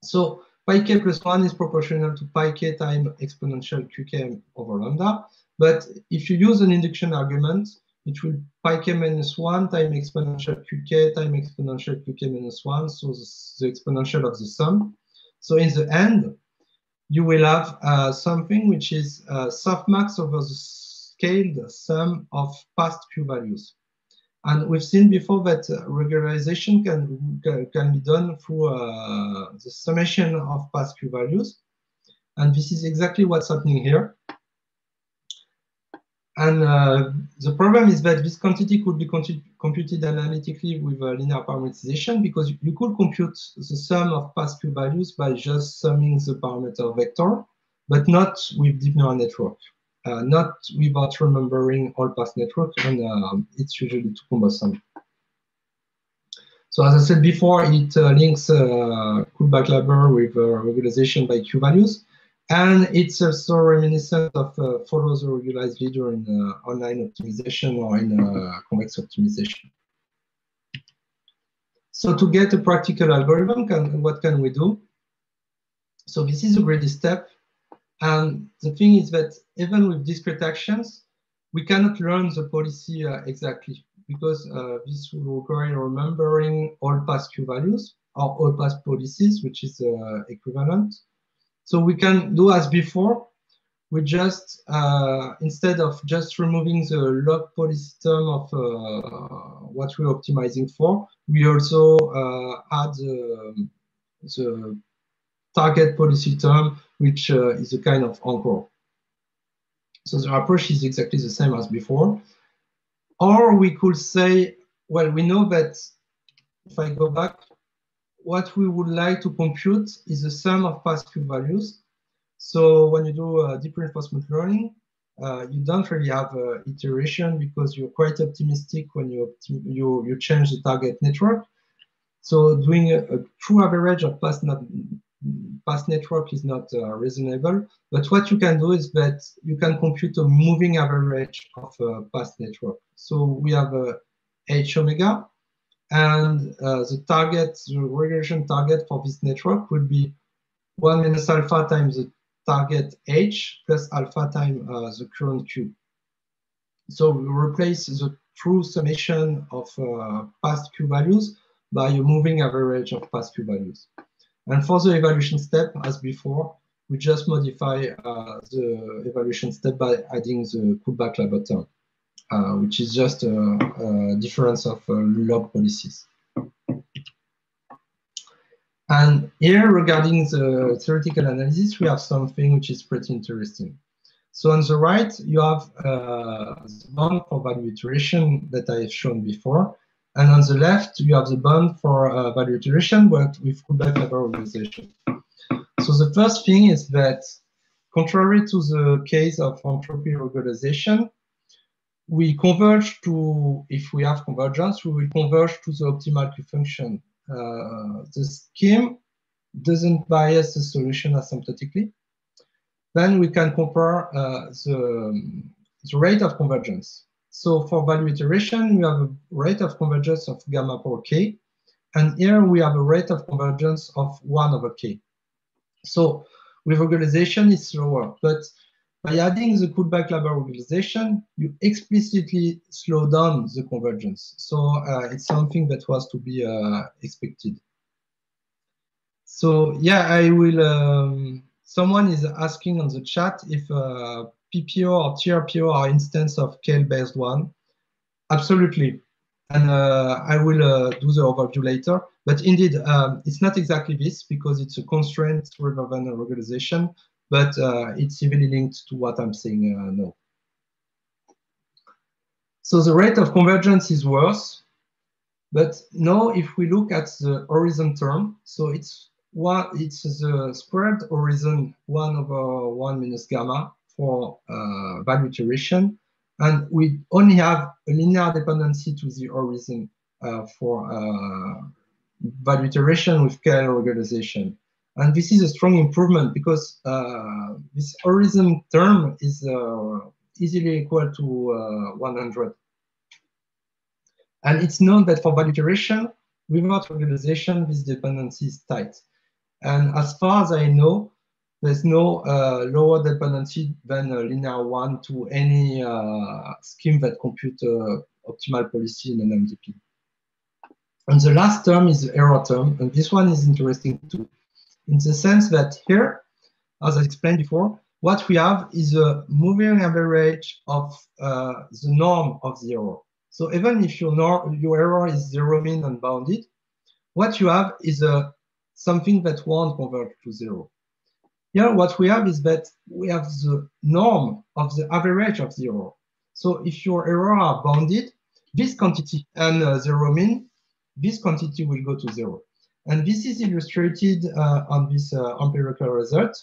So pi k plus 1 is proportional to pi k times exponential qk over lambda. But if you use an induction argument, it will pi k minus 1 times exponential qk times exponential qk minus 1, so the, exponential of the sum. So in the end, you will have uh, something which is uh, softmax over the scaled sum of past q values. And we've seen before that regularization can, can be done through uh, the summation of past Q values. And this is exactly what's happening here. And uh, the problem is that this quantity could be computed analytically with a linear parameterization because you could compute the sum of past Q values by just summing the parameter vector, but not with deep neural network uh, not without remembering all past network, and um, it's usually too cumbersome. So as I said before, it uh, links uh, Kullback-Leibler with uh, regularization by Q values, and it's also reminiscent of uh, follow the regularized leader in uh, online optimization or in uh, convex optimization. So to get a practical algorithm, can, what can we do? So this is a greedy step and the thing is that even with discrete actions, we cannot learn the policy uh, exactly because uh, this will require remembering all past Q values or all past policies, which is uh, equivalent. So we can do as before. We just, uh, instead of just removing the log policy term of uh, what we're optimizing for, we also uh, add the target policy term, which uh, is a kind of encore. So the approach is exactly the same as before. Or we could say, well, we know that if I go back, what we would like to compute is the sum of past Q values. So when you do uh, deep reinforcement learning, uh, you don't really have uh, iteration because you're quite optimistic when you, optim you, you change the target network. So doing a, a true average of past not, past network is not uh, reasonable. But what you can do is that you can compute a moving average of a past network. So we have a h omega, and uh, the target, the regression target for this network would be 1 minus alpha times the target h plus alpha times uh, the current q. So we replace the true summation of uh, past q values by a moving average of past q values. And for the evaluation step, as before, we just modify uh, the evaluation step by adding the Kullback-Leibler term, uh, which is just a, a difference of uh, log policies. And here, regarding the theoretical analysis, we have something which is pretty interesting. So on the right, you have uh, the bound for value iteration that I've shown before. And on the left, you have the bond for uh, value iteration, but with Kullback-Leibler regularization. So the first thing is that, contrary to the case of entropy regularization, we converge to, if we have convergence, we will converge to the optimal function. Uh, the scheme doesn't bias the solution asymptotically. Then we can compare uh, the, the rate of convergence. So for value iteration, we have a rate of convergence of gamma power k. And here we have a rate of convergence of 1 over k. So with regularization, it's lower. But by adding the Kullback-Leibler regularization, you explicitly slow down the convergence. So uh, it's something that was to be uh, expected. So yeah, I will. Um, someone is asking on the chat if uh, PPO or TRPO are instance of KL-based one. Absolutely, and uh, I will uh, do the overview later. But indeed, um, it's not exactly this because it's a constraint rather than a regularization, but uh, it's heavily linked to what I'm saying uh, now. So the rate of convergence is worse. But now if we look at the horizon term, so it's one, it's the squared horizon 1 over 1 minus gamma for uh, value iteration. And we only have a linear dependency to the horizon uh, for uh, value iteration with KL regularization. And this is a strong improvement because uh, this horizon term is uh, easily equal to uh, 100. And it's known that for value iteration, without regularization, this dependency is tight. And as far as I know, there's no uh, lower dependency than a linear one to any uh, scheme that compute uh, optimal policy in an MDP. And the last term is the error term, and this one is interesting too, in the sense that here, as I explained before, what we have is a moving average of uh, the norm of the error. So even if your, norm, your error is zero mean and bounded, what you have is a something that won't convert to zero. Here, what we have is that we have the norm of the average of the error. So if your error are bounded, this quantity and uh, zero mean, this quantity will go to zero. And this is illustrated uh, on this uh, empirical result.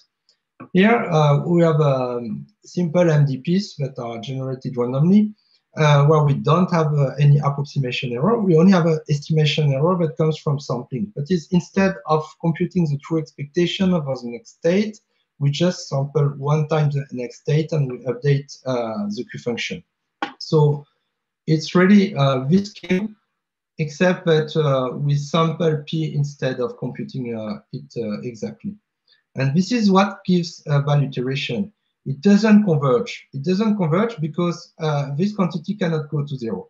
Here, uh, we have um, simple MDPs that are generated randomly where we don't have any approximation error. We only have an estimation error that comes from sampling. That is, instead of computing the true expectation of the next state, we just sample one time the next state and we update uh, the Q function. So it's really uh, this scheme, except that uh, we sample P instead of computing uh, it exactly. And this is what gives a value iteration it doesn't converge. It doesn't converge because uh, this quantity cannot go to zero.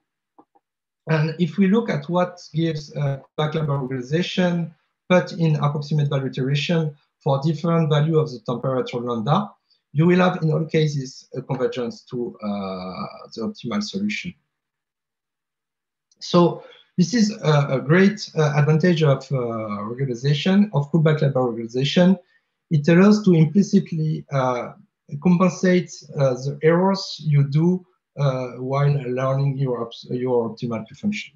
And if we look at what gives uh, Kullback-Leibler regularization, put in approximate value iteration for different value of the temperature lambda, you will have in all cases a convergence to uh, the optimal solution. So this is a, a great uh, advantage of uh, regularization, of Kullback-Leibler regularization. It allows to implicitly uh, compensate uh, the errors you do uh, while learning your, your optimal function.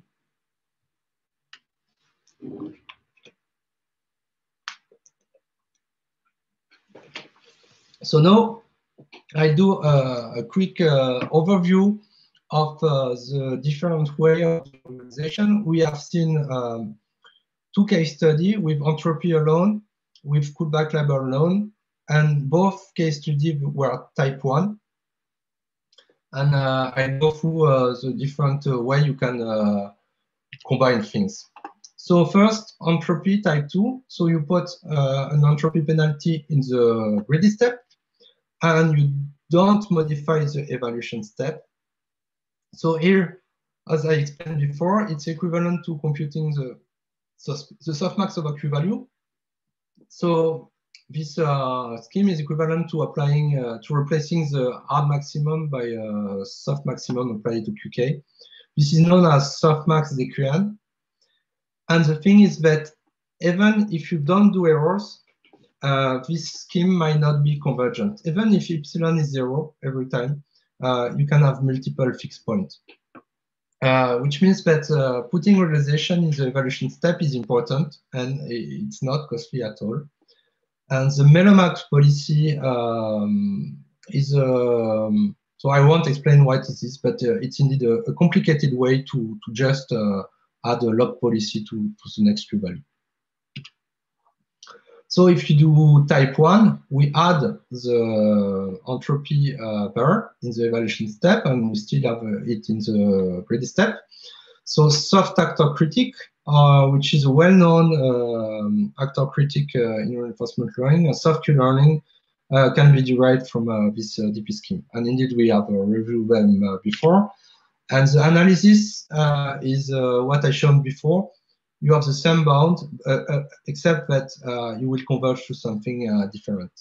So now I do a, a quick uh, overview of uh, the different way of regularization. We have seen um, two case study with entropy alone, with Kullback-Leibler alone, and both case studies were type 1. And uh, I go through uh, the different uh, way you can uh, combine things. So first, entropy type 2. So you put uh, an entropy penalty in the greedy step, and you don't modify the evaluation step. So here, as I explained before, it's equivalent to computing the, the softmax over Q value. So this uh, scheme is equivalent to applying uh, to replacing the hard maximum by a soft maximum applied to QK. This is known as softmax DQN. And the thing is that even if you don't do errors, uh, this scheme might not be convergent. Even if epsilon is zero every time, uh, you can have multiple fixed points. Uh, which means that uh, putting regularization in the evaluation step is important and it's not costly at all. And the mellowmax policy um, is um, So I won't explain what it is, but uh, it's indeed a, a, complicated way to, to just uh, add a log policy to, to the next Q value. So if you do type one, we add the entropy uh, pair in the evaluation step, and we still have uh, it in the ready step. So soft actor critic, uh, which is a well-known um, actor critic uh, in reinforcement learning, soft Q learning uh, can be derived from uh, this DP scheme. And indeed, we have reviewed them before. And the analysis is what I shown before you have the same bound, uh, uh, except that uh, you will converge to something uh, different.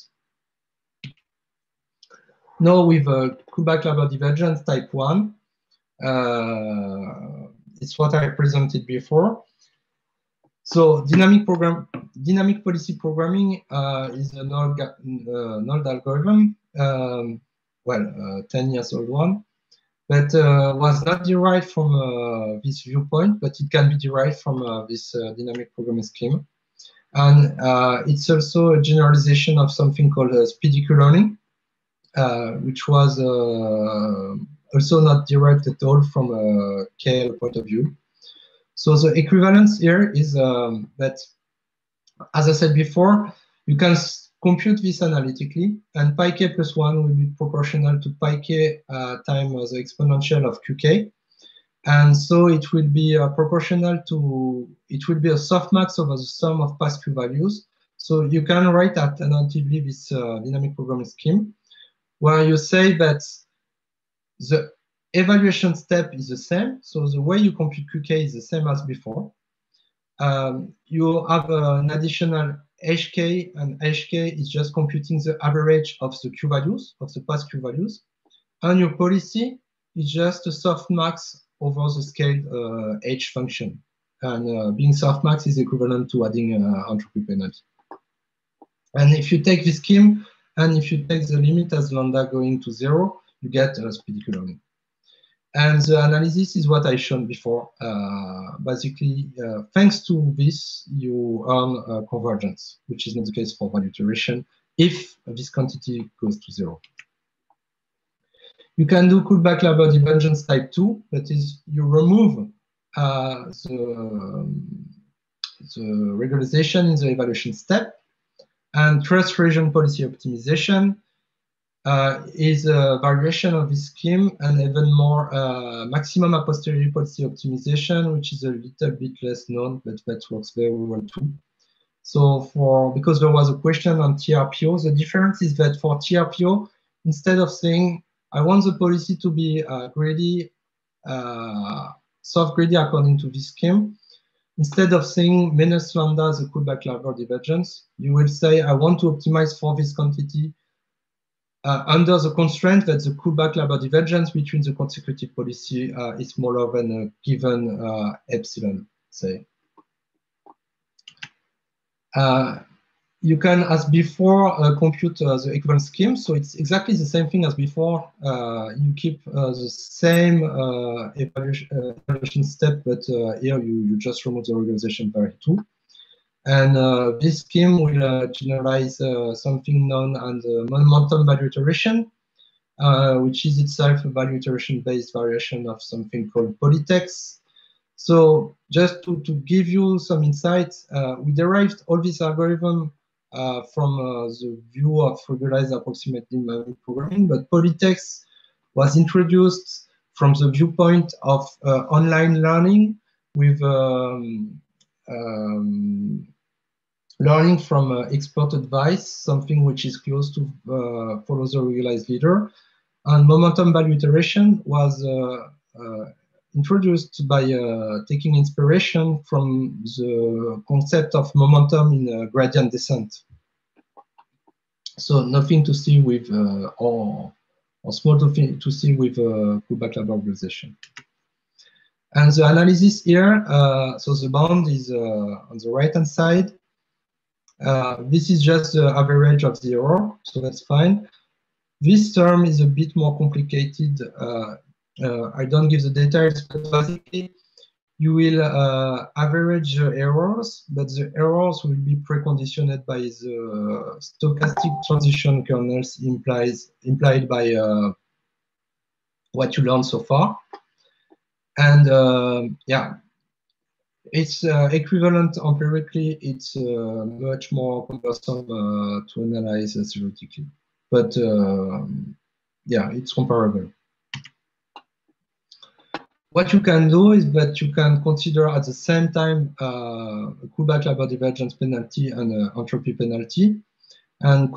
Now with uh, Kullback-Leibler divergence type 1, uh, it's what I presented before. So dynamic program, dynamic policy programming uh, is an old, uh, algorithm, um, well, 10 years old one that uh, was not derived from uh, this viewpoint, but it can be derived from uh, this dynamic programming scheme. And it's also a generalization of something called speedy learning, which was also not derived at all from a KL point of view. So the equivalence here is um, that, as I said before, you can compute this analytically, and pi k plus 1 will be proportional to pi k uh, times the exponential of qk. And so it will be uh, proportional to, it will be a softmax over the sum of past q values. So you can write alternatively this uh, dynamic programming scheme, where you say that the evaluation step is the same. So the way you compute qk is the same as before. Um, you have an additional HK and HK is just computing the average of the Q values, of the past Q values. And your policy is just a softmax over the scaled uh, H function. And uh, being softmax is equivalent to adding uh, entropy penalty. And if you take this scheme, and if you take the limit as lambda going to zero, you get a speedy learning. And the analysis is what I shown before. Uh, basically, uh, thanks to this, you earn convergence, which is not the case for value iteration if this quantity goes to zero. You can do Kullback-Leibler divergence type 2, that is, you remove uh, the, um, the regularization in the evaluation step and trust region policy optimization is a variation of this scheme and even more uh, maximum a posteriori policy optimization, which is a little bit less known, but that works very well too. So for because there was a question on TRPO, the difference is that for TRPO, instead of saying I want the policy to be uh, greedy, uh, soft greedy according to this scheme, instead of saying minus lambda the Kullback-Leibler divergence, you will say I want to optimize for this quantity uh, under the constraint that the Kullback-Leibler divergence between the consecutive policy uh, is smaller than a given uh, epsilon, say. Uh, you can, as before, uh, compute uh, the equivalent scheme. So it's exactly the same thing as before. you keep the same evaluation, step, but here you, you just remove the regularization variable. And uh, this scheme will uh, generalize uh, something known as the momentum value iteration, which is itself a value iteration-based variation of something called Politex. So just to, to give you some insights, we derived all this algorithm uh, from uh, the view of regularized approximate dynamic programming, but Politex was introduced from the viewpoint of uh, online learning with um, um, learning from uh, expert advice, something which is close to uh, follow the regularized leader. And momentum value iteration was uh, uh introduced by uh, taking inspiration from the concept of momentum in uh, gradient descent. So nothing to see with, or, or small to, to see with uh, Kullback-Leibler regularization. And the analysis here, so the bound is on the right-hand side, uh, this is just the average of the error, so that's fine. This term is a bit more complicated. Uh, uh, I don't give the details, but basically you will uh, average the errors, but the errors will be preconditioned by the stochastic transition kernels implies, implied by uh, what you learned so far. And yeah, it's uh, equivalent empirically. It's uh, much more cumbersome uh, to analyze theoretically, but um, yeah, it's comparable. What you can do is that you can consider at the same time uh, a Kullback-Leibler divergence penalty and an entropy penalty. And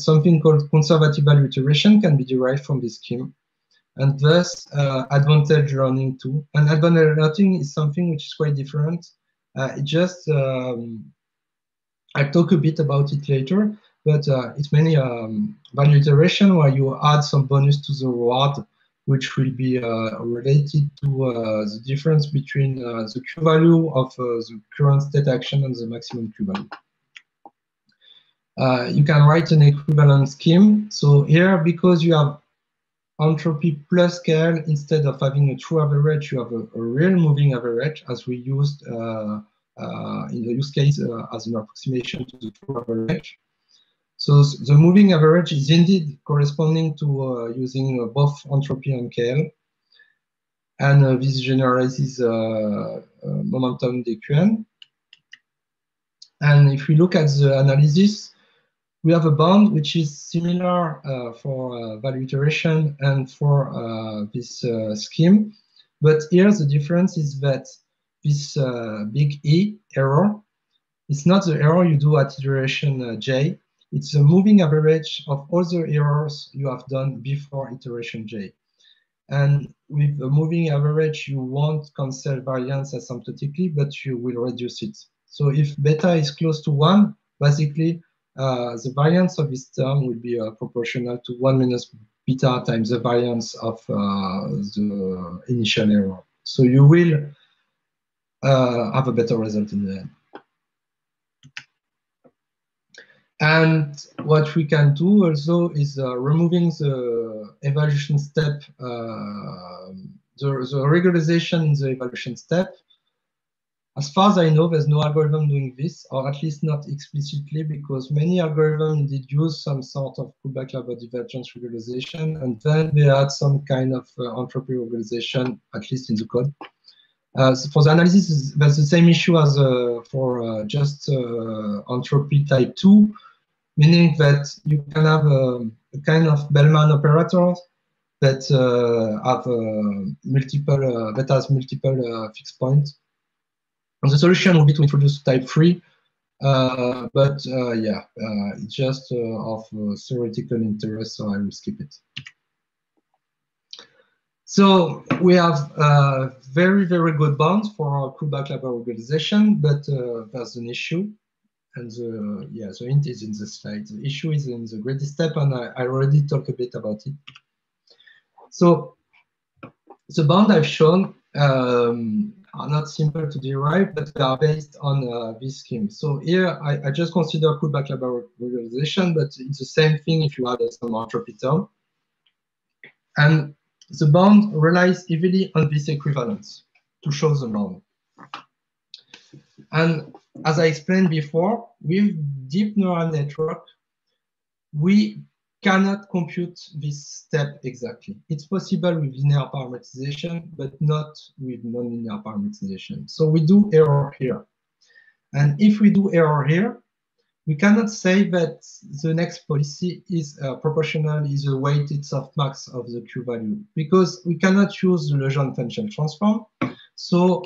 something called conservative value iteration can be derived from this scheme. And thus, uh, advantage learning too. And advantage learning is something which is quite different. Uh, it just, um, I'll talk a bit about it later, but uh, it's mainly um, value iteration where you add some bonus to the reward which will be uh, related to uh, the difference between uh, the Q value of the current state action and the maximum Q value. Uh, you can write an equivalent scheme. So here, because you have entropy plus KL, instead of having a true average, you have a, a real moving average, as we used uh, uh, in the use case as an approximation to the true average. So the moving average is indeed corresponding to uh, using uh, both entropy and KL. And uh, this generalizes uh, uh, momentum DQN. And if we look at the analysis, we have a bond which is similar uh, for uh, value iteration and for uh, this uh, scheme. But here the difference is that this big E error, it's not the error you do at iteration J, it's a moving average of all the errors you have done before iteration J. And with a moving average, you won't cancel variance asymptotically, but you will reduce it. So if beta is close to one, basically uh, the variance of this term will be uh, proportional to one minus beta times the variance of uh, the initial error. So you will have a better result in the end. And what we can do also is uh, removing the evaluation step, uh, the, the regularization in the evaluation step. As far as I know, there's no algorithm doing this, or at least not explicitly, because many algorithms did use some sort of Kullback-Leibler divergence regularization, and then they had some kind of uh, entropy regularization, at least in the code. Uh, so for the analysis, there's the same issue as uh, for uh, just uh, entropy type 2, meaning that you can have a, a kind of Bellman operator that uh, have multiple that has multiple fixed points. The solution will be to introduce type three, uh, but uh, yeah, it's just of theoretical interest, so I will skip it. So we have very, very good bonds for our Kullback-Leibler regularization, but there's an issue and the yeah the hint is in the slide. The issue is in the gradient step, and I, I already talked a bit about it. So the bound I've shown um, are not simple to derive, but they are based on uh, this scheme. So here I, I just consider Kullback-Leibler regularization, but it's the same thing if you add some entropy term. And the bound relies heavily on this equivalence to show the norm. And as I explained before, with deep neural network, we cannot compute this step exactly. It's possible with linear parameterization, but not with nonlinear parameterization. So we do error here. And if we do error here, we cannot say that the next policy is uh, proportional, is a weighted softmax of the Q value, because we cannot use the Legendre-Fenchel transform. So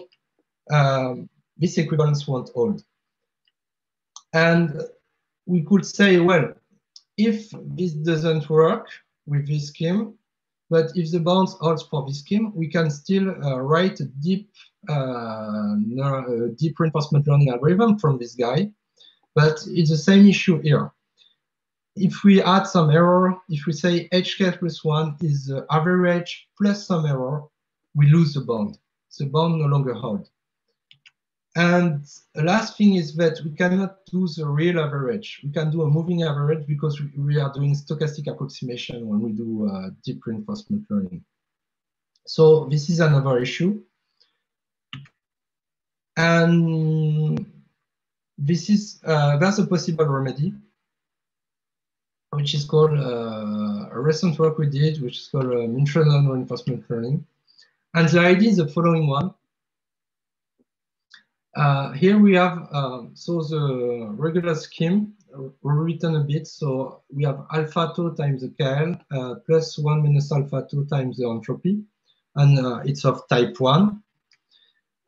um, this equivalence won't hold. And we could say, well, if this doesn't work with this scheme, but if the bounds holds for this scheme, we can still uh, write a deep, uh, deep reinforcement learning algorithm from this guy. But it's the same issue here. If we add some error, if we say hk plus one is the average plus some error, we lose the bound. The bound no longer holds. And the last thing is that we cannot do the real average. We can do a moving average because we are doing stochastic approximation when we do uh, deep reinforcement learning. So this is another issue. And this is, uh, that's a possible remedy. which is called uh, a recent work we did, which is called uh, Munchausen reinforcement learning. And the idea is the following one. Uh, here we have, um, so the regular scheme written a bit. So we have alpha 2 times the KL uh, plus 1 minus alpha 2 times the entropy. And uh, it's of type 1.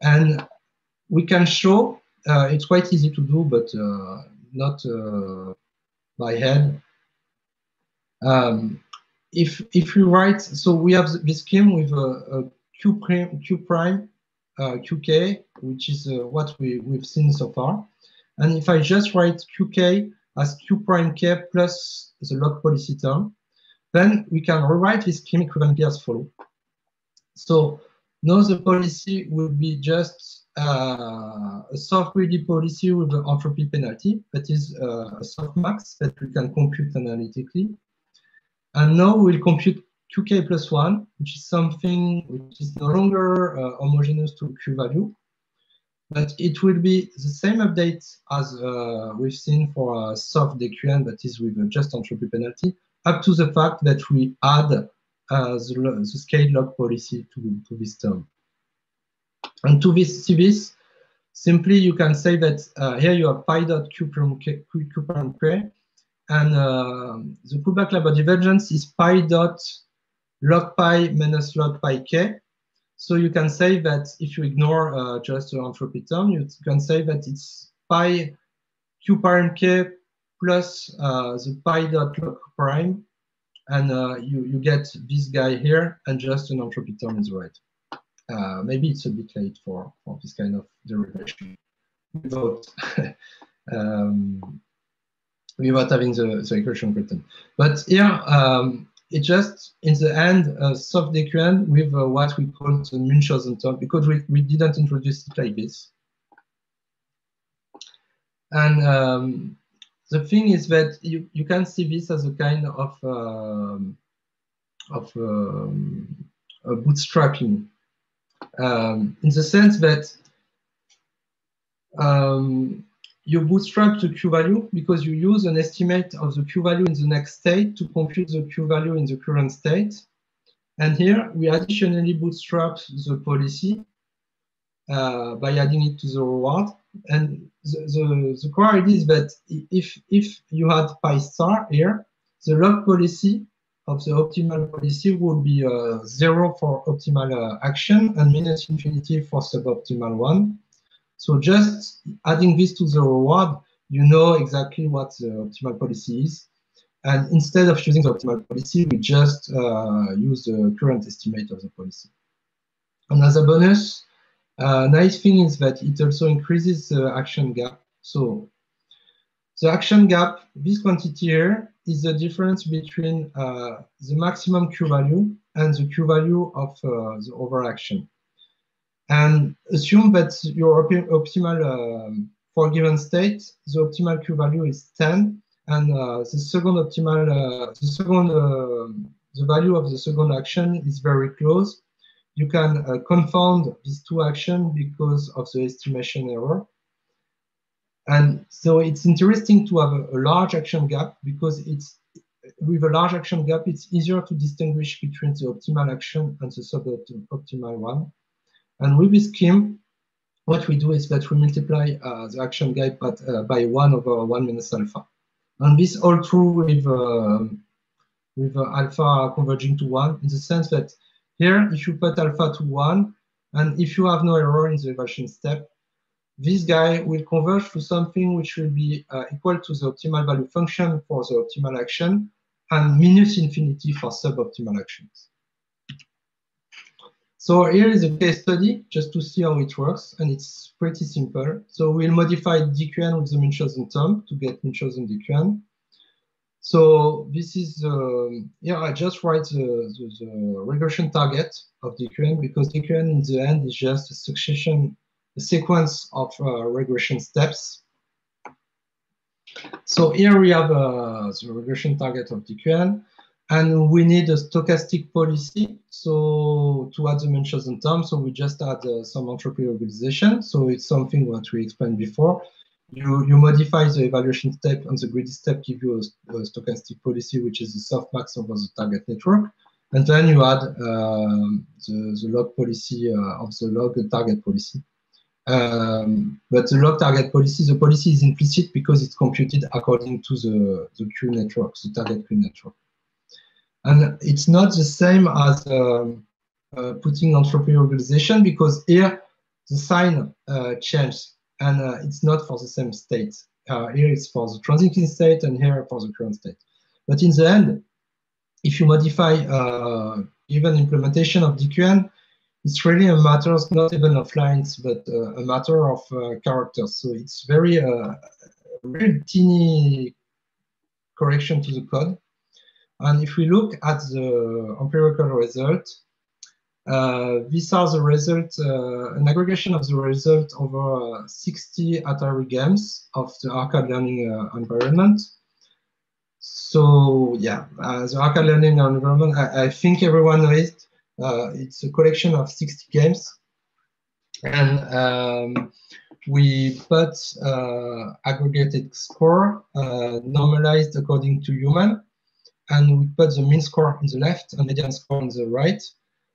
And we can show, uh, it's quite easy to do, but uh, not uh, by hand. Um, if, if we write, so we have this scheme with a, a Q prime, Q prime uh, QK, which is uh, what we, we've seen so far. And if I just write QK as Q prime K plus the log policy term, then we can rewrite this scheme equivalently as follow. So now the policy will be just uh, a soft greedy policy with an entropy penalty, that is uh, a softmax that we can compute analytically. And now we'll compute qk plus 1, which is something which is no longer uh, homogeneous to q value, but it will be the same update as uh, we've seen for a soft DQN, that is with a just entropy penalty, up to the fact that we add uh, the, the scale log policy to, to this term. And to this, see this, simply you can say that uh, here you have pi dot q prime q prime k, and uh, the Kullback-Leibler divergence is pi dot log pi minus log pi k. So you can say that if you ignore uh, just the entropy term, you can say that it's pi q prime k plus uh, the pi dot log prime, and uh, you, you get this guy here, and just an entropy term is right. Uh, maybe it's a bit late for, for this kind of derivation without, um, without having the, the equation written. But here, um, it just in the end uh, soft DQN with uh, what we call the Munchausen term because we, we didn't introduce it like this. And um, the thing is that you, you can see this as a kind of um, of um, bootstrapping um, in the sense that um, you bootstrap the Q value because you use an estimate of the Q value in the next state to compute the Q value in the current state. And here we additionally bootstrap the policy uh, by adding it to the reward. And the, the, the idea is that if, if you had pi star here, the log policy of the optimal policy would be uh, zero for optimal uh, action and minus infinity for suboptimal one. So just adding this to the reward, you know exactly what the optimal policy is. And instead of using the optimal policy, we just uh, use the current estimate of the policy. And as a bonus, uh, nice thing is that it also increases the action gap. So the action gap, this quantity here, is the difference between uh, the maximum Q value and the Q value of uh, the overaction and assume that your optimal um, for a given state, the optimal Q value is 10, and uh, the second optimal, uh, the second, uh, the value of the second action is very close. You can uh, confound these two actions because of the estimation error. And so it's interesting to have a, a large action gap because it's with a large action gap, it's easier to distinguish between the optimal action and the suboptimal one. And with this scheme, what we do is that we multiply uh, the action gap by, uh, by 1 over 1 minus alpha. And this all true with, uh, with uh, alpha converging to 1 in the sense that here, if you put alpha to 1, and if you have no error in the evaluation step, this guy will converge to something which will be uh, equal to the optimal value function for the optimal action and minus infinity for suboptimal actions. So here is a case study just to see how it works, and it's pretty simple. So we'll modify DQN with the Munchausen term to get Munchausen DQN. So this is, um, yeah, I just write the, the, the, regression target of DQN because DQN in the end is just a succession, a sequence of uh, regression steps. So here we have uh, the regression target of DQN. And we need a stochastic policy. So to add the Munchausen term, so we just add uh, some entropy regularization. So it's something what we explained before. you, you modify the evaluation step and the greedy step give you a, a stochastic policy, which is the softmax over the target network. And then you add um, the, the log policy uh, of the log target policy. Um, but the log target policy, the policy is implicit because it's computed according to the, the Q network, the target Q network. And it's not the same as um, uh, putting entropy regularization because here the sign uh, changes and uh, it's not for the same state. Uh, here it's for the transiting state and here for the current state. But in the end, if you modify uh, even implementation of DQN, it's really a matter of not even of lines, but uh, a matter of characters. So it's very uh, very teeny correction to the code. And if we look at the empirical result, uh, these are the result, uh, an aggregation of the result over uh, 60 Atari games of the arcade learning environment. So yeah, the arcade learning environment, I, I think everyone knows it. Uh, it's a collection of 60 games. And um, we put uh, aggregated score uh, normalized according to human. And we put the mean score on the left and median score on the right.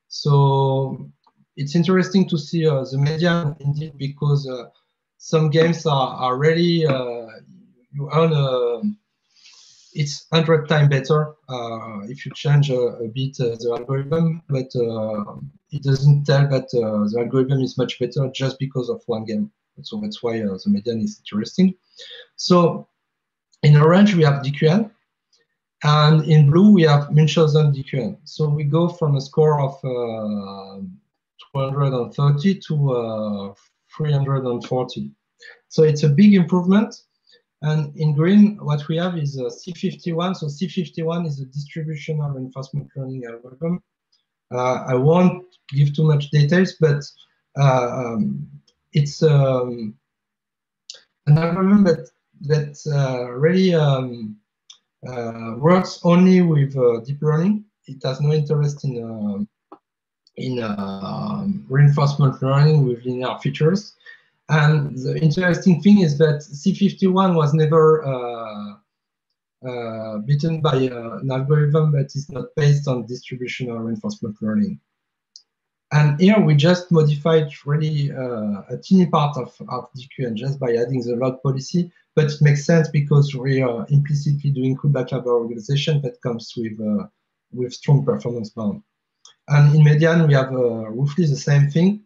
So it's interesting to see uh, the median indeed because uh, some games are, are really, uh, you earn it's 100 times better uh, if you change a, a bit uh, the algorithm, but uh, it doesn't tell that the algorithm is much better just because of one game. So that's why the median is interesting. So in orange, we have DQN, and in blue, we have Munchausen DQN. So we go from a score of uh, 230 to uh, 340. So it's a big improvement. And in green, what we have is a C51. So C51 is a distributional reinforcement learning algorithm. Uh, I won't give too much details, but uh, um, it's um, an algorithm that, that uh, really um, uh, works only with uh, deep learning. It has no interest in, uh, in um, reinforcement learning with linear features. And the interesting thing is that C51 was never uh, uh, beaten by uh, an algorithm that is not based on distributional reinforcement learning. And here we just modified really uh, a teeny part of, of DQN just by adding the log policy, but it makes sense because we are implicitly doing Kullback regularization that comes with, uh, with strong performance bound. And in Median, we have uh, roughly the same thing,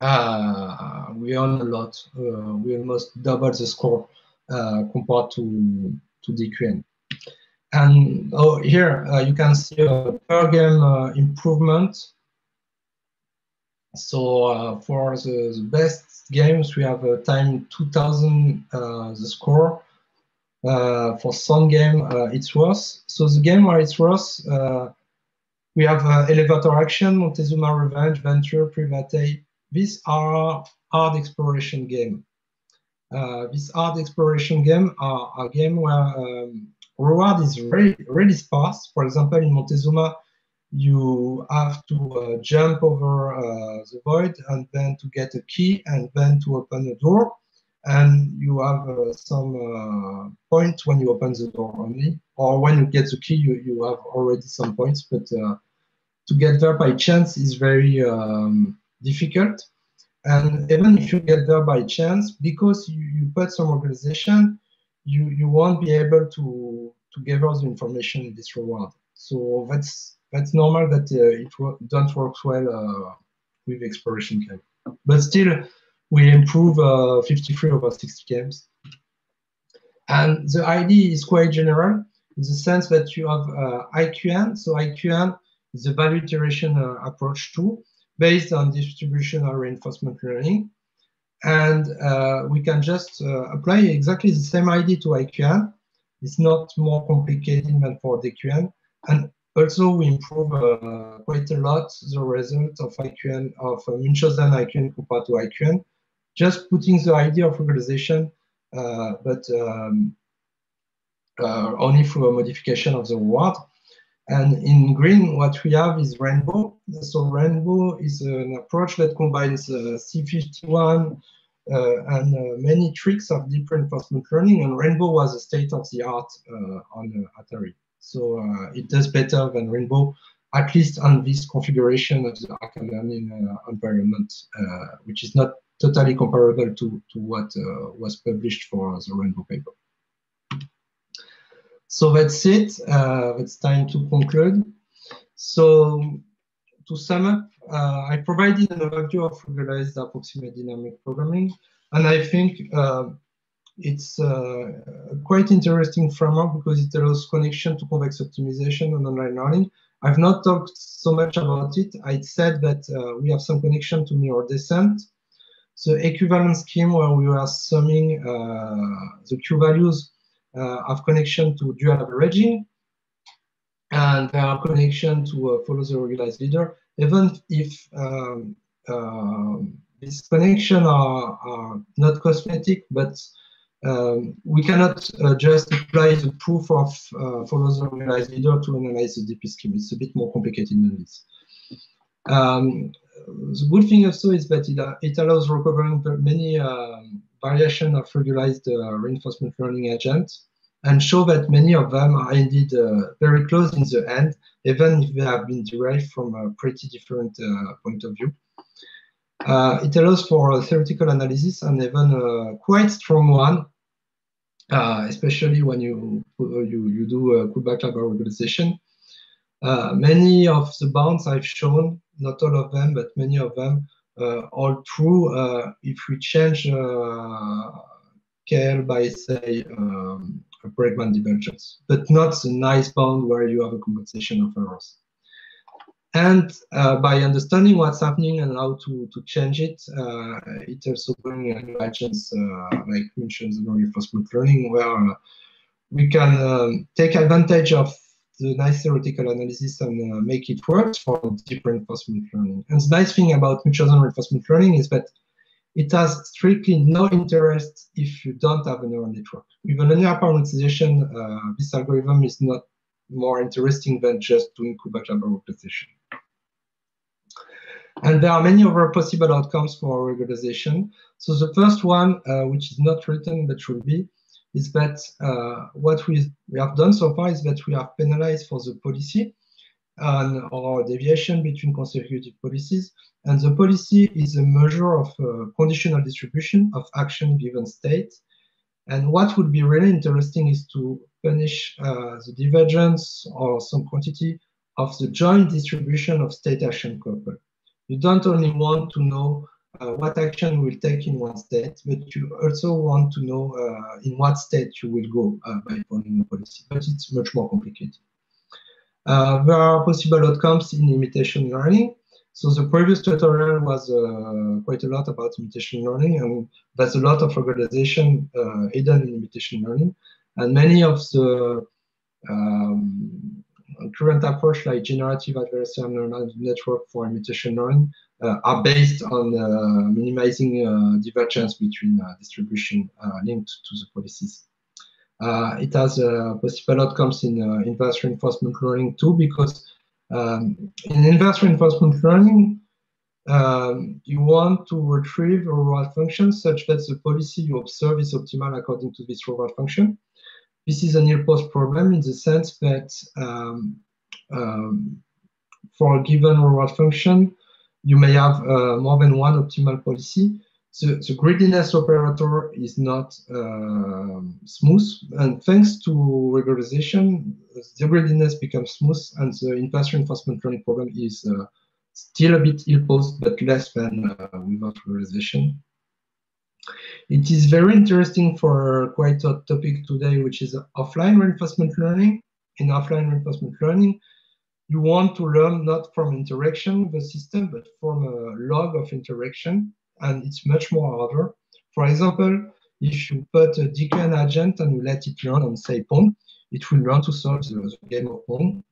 uh, we earn a lot. Uh, we almost double the score compared to, to DQN. And oh, here you can see a per game improvement. So for the, the, best games, we have a time 2000 the score. Uh, for some game, uh, it's worse. So the game where it's worse, uh, we have Elevator Action, Montezuma Revenge, Venture, Private, these are hard exploration game. Uh, this hard exploration game are a game where um, reward is really, really sparse. For example, in Montezuma, you have to uh, jump over uh, the void and then to get a key and then to open a door. And you have uh, some uh, points when you open the door only, or when you get the key, you, you have already some points. But uh, to get there by chance is very um, difficult. And even if you get there by chance, because you, you put some regularization, you, you won't be able to, to gather the information in this reward. So that's that's normal that uh, it don't work well uh, with exploration game. But still, we improve uh, 53 over 60 games. And the idea is quite general in the sense that you have uh, IQN. So IQN is a value iteration approach too based on distributional reinforcement learning. And uh, we can just uh, apply exactly the same idea to IQN. It's not more complicated than for DQN. And also we improve uh, quite a lot the result of IQN, of uh, Munchausen IQN compared to IQN. Just putting the idea of regularization, uh, but um, uh, only through a modification of the reward. And in green, what we have is rainbow. So rainbow is an approach that combines uh, C51, uh, and many tricks of deep reinforcement learning, and Rainbow was a state of the art on Atari. So it does better than Rainbow, at least on this configuration of the learning environment, which is not totally comparable to, to what was published for the Rainbow paper. So that's it. Uh, it's time to conclude. So to sum up, uh, I provided an overview of regularized approximate dynamic programming, and I think uh, it's uh, quite interesting framework because it allows connection to convex optimization and online learning. I've not talked so much about it. I said that uh, we have some connection to mirror descent. The equivalent scheme where we are summing uh, the Q values uh, have connection to dual averaging, and there are connection to uh, follow the regularized leader, even if um, um, these connections are, are, not cosmetic, but um, we cannot uh, just apply the proof of uh, follow the regularized leader to analyze the DP scheme. It's a bit more complicated than this. Um, the good thing also is that it, uh, it allows recovering many um, variation of regularized uh, reinforcement learning agents and show that many of them are indeed uh, very close in the end, even if they have been derived from a pretty different uh, point of view. Uh, it allows for a theoretical analysis and even a quite strong one, uh, especially when you, you, you do a Kullback-Leibler regularization. Uh, many of the bounds I've shown, not all of them, but many of them, uh, are true uh, if we change uh, KL by, say, um, a Bregman divergence, but not the nice bound where you have a compensation of errors. And uh, by understanding what's happening and how to, to change it, uh, it also brings agents uh, like Munchausen reinforcement learning, where we can um, take advantage of the nice theoretical analysis and uh, make it work for deep reinforcement learning. And the nice thing about Munchausen reinforcement learning is that it has strictly no interest if you don't have a neural network. With a linear parameterization, uh, this algorithm is not more interesting than just doing regularization. And there are many other possible outcomes for regularization. So the first one, uh, which is not written but should be, is that uh, what we, we have done so far is that we have penalized for the policy and or deviation between consecutive policies. And the policy is a measure of uh, conditional distribution of action given state. And what would be really interesting is to punish uh, the divergence or some quantity of the joint distribution of state action couple. You don't only want to know uh, what action will take in one state, but you also want to know uh, in what state you will go uh, by following a policy. But it's much more complicated. Uh, there are possible outcomes in imitation learning. So the previous tutorial was uh, quite a lot about imitation learning, and there's a lot of regularization uh, hidden in imitation learning. And many of the um, current approach like generative adversarial neural network for imitation learning uh, are based on uh, minimizing uh, divergence between distribution linked to the policies. Uh, it has uh, possible outcomes in uh, inverse reinforcement learning too, because um, in inverse reinforcement learning, um, you want to retrieve a reward function such that the policy you observe is optimal according to this reward function. This is an ill-posed problem in the sense that um, um, for a given reward function, you may have uh, more than one optimal policy, the, the greediness operator is not uh, smooth. And thanks to regularization, the greediness becomes smooth and the inverse reinforcement learning problem is uh, still a bit ill-posed, but less than uh, without regularization. It is very interesting for quite a topic today, which is offline reinforcement learning. In offline reinforcement learning, you want to learn not from interaction with the system, but from a log of interaction and it's much more harder. For example, if you put a DQN agent and you let it learn on, say, Pong, it will learn to solve the game of Pong.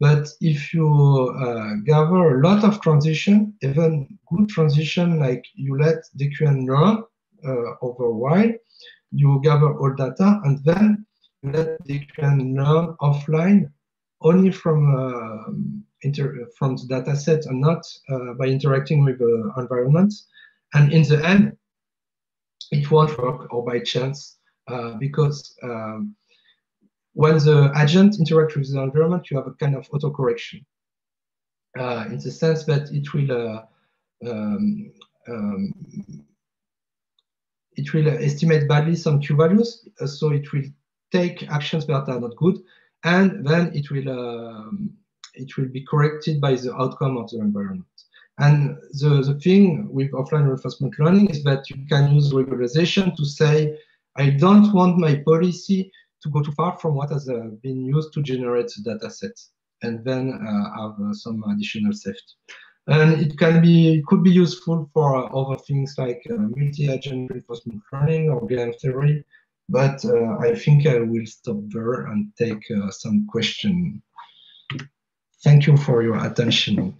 But if you uh, gather a lot of transition, even good transition, like you let the DQN learn uh, over a while, you gather all data, and then you let DQN learn offline only from uh, from the data set and not uh, by interacting with the environment. And in the end, it won't work or by chance uh, because um, when the agent interacts with the environment, you have a kind of autocorrection uh, in the sense that it will uh, um, um, it will estimate badly some Q values, uh, so it will take actions that are not good, and then it will um, it will be corrected by the outcome of the environment. And the, the thing with offline reinforcement learning is that you can use regularization to say, I don't want my policy to go too far from what has uh, been used to generate the data set, and then uh, have uh, some additional safety. And it can be, it could be useful for other things like multi-agent reinforcement learning or game theory, but uh, I think I will stop there and take uh, some question. Thank you for your attention.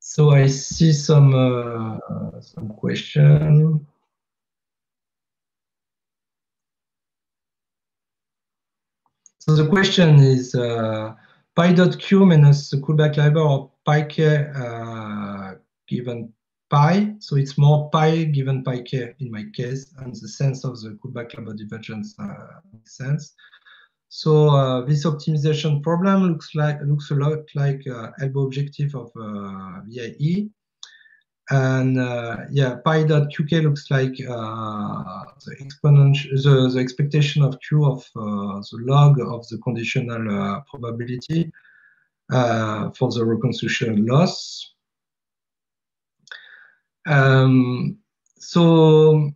So I see some uh, some question. So the question is uh, pi.q minus the Kullback-Leibler or pi uh, given pi. So it's more pi given pi k in my case, and the sense of the Kullback-Leibler divergence uh, makes sense. So uh, this optimization problem looks like looks a lot like uh, ELBO objective of uh, VAE. And uh, yeah, pi.qk looks like uh, the exponential the, the expectation of q of uh, the log of the conditional probability for the reconstruction loss. Um, so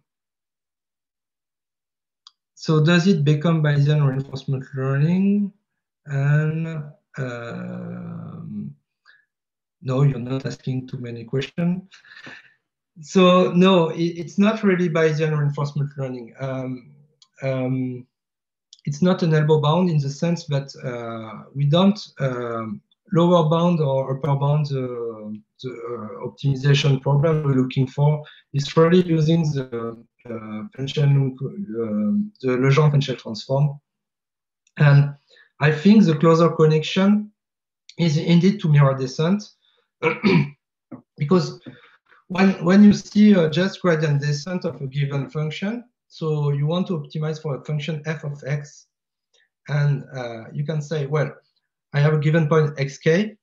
so does it become Bayesian reinforcement learning? And um, no, you're not asking too many questions. So no, it, it's not really Bayesian reinforcement learning. Um, um, it's not an ELBO bound in the sense that uh, we don't um, lower bound or upper bound the, the uh, optimization problem we're looking for. It's really using the function, the Legendre-Fenchel transform. And I think the closer connection is indeed to mirror descent because when, when you see a just gradient descent of a given function, so you want to optimize for a function f of x, and uh, you can say, well, I have a given point xk,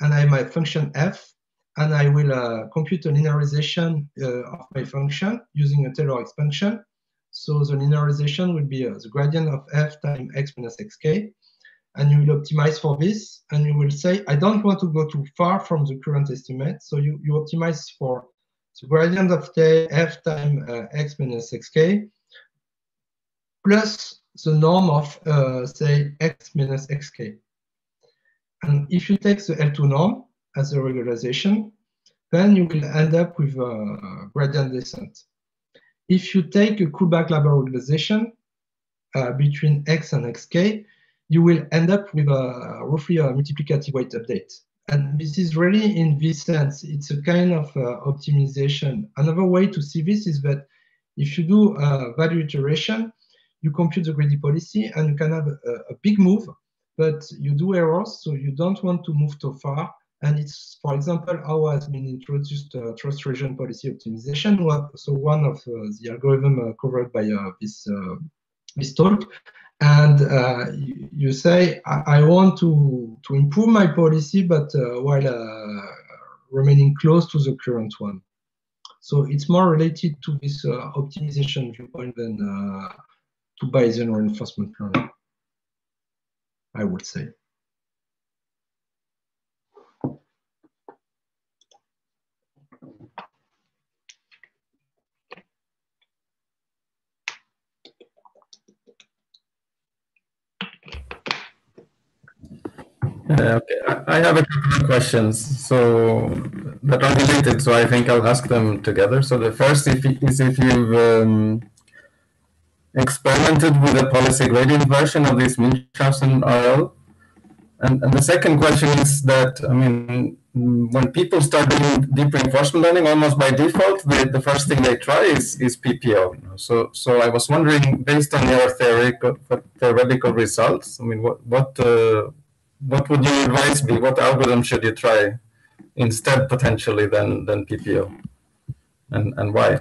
and I have my function f, and I will uh, compute a linearization uh, of my function using a Taylor expansion. So the linearization will be uh, the gradient of f times x minus xk. And you will optimize for this. And you will say, I don't want to go too far from the current estimate. So you, you optimize for the gradient of t, f times uh, x minus xk plus the norm of, uh, say, x minus xk. And if you take the L2 norm, as a regularization, then you will end up with a gradient descent. If you take a Kullback-Leibler regularization uh, between x and xk, you will end up with a roughly a multiplicative weight update. And this is really in this sense, it's a kind of uh, optimization. Another way to see this is that if you do a value iteration, you compute the greedy policy and you can have a, a big move, but you do errors, so you don't want to move too far. And it's, for example, how has been introduced uh, trust region policy optimization. So one of uh, the algorithm uh, covered by uh, this uh, this talk. And uh, you, say, I, I, want to, to improve my policy, but uh, while uh, remaining close to the current one. So it's more related to this uh, optimization viewpoint than to Bayesian reinforcement learning, I would say. Uh, okay, I have a couple of questions. So that are related, so I think I'll ask them together. So the first is if you've um, experimented with a policy gradient version of this Munchausen RL. And, and the second question is that, I mean, when people start doing deep reinforcement learning, almost by default, the, the first thing they try is, is PPO. So, so I was wondering, based on your theoretical, theoretical results, I mean, what, what uh, what would your advice be? What algorithm should you try instead potentially than than PPO, and and why?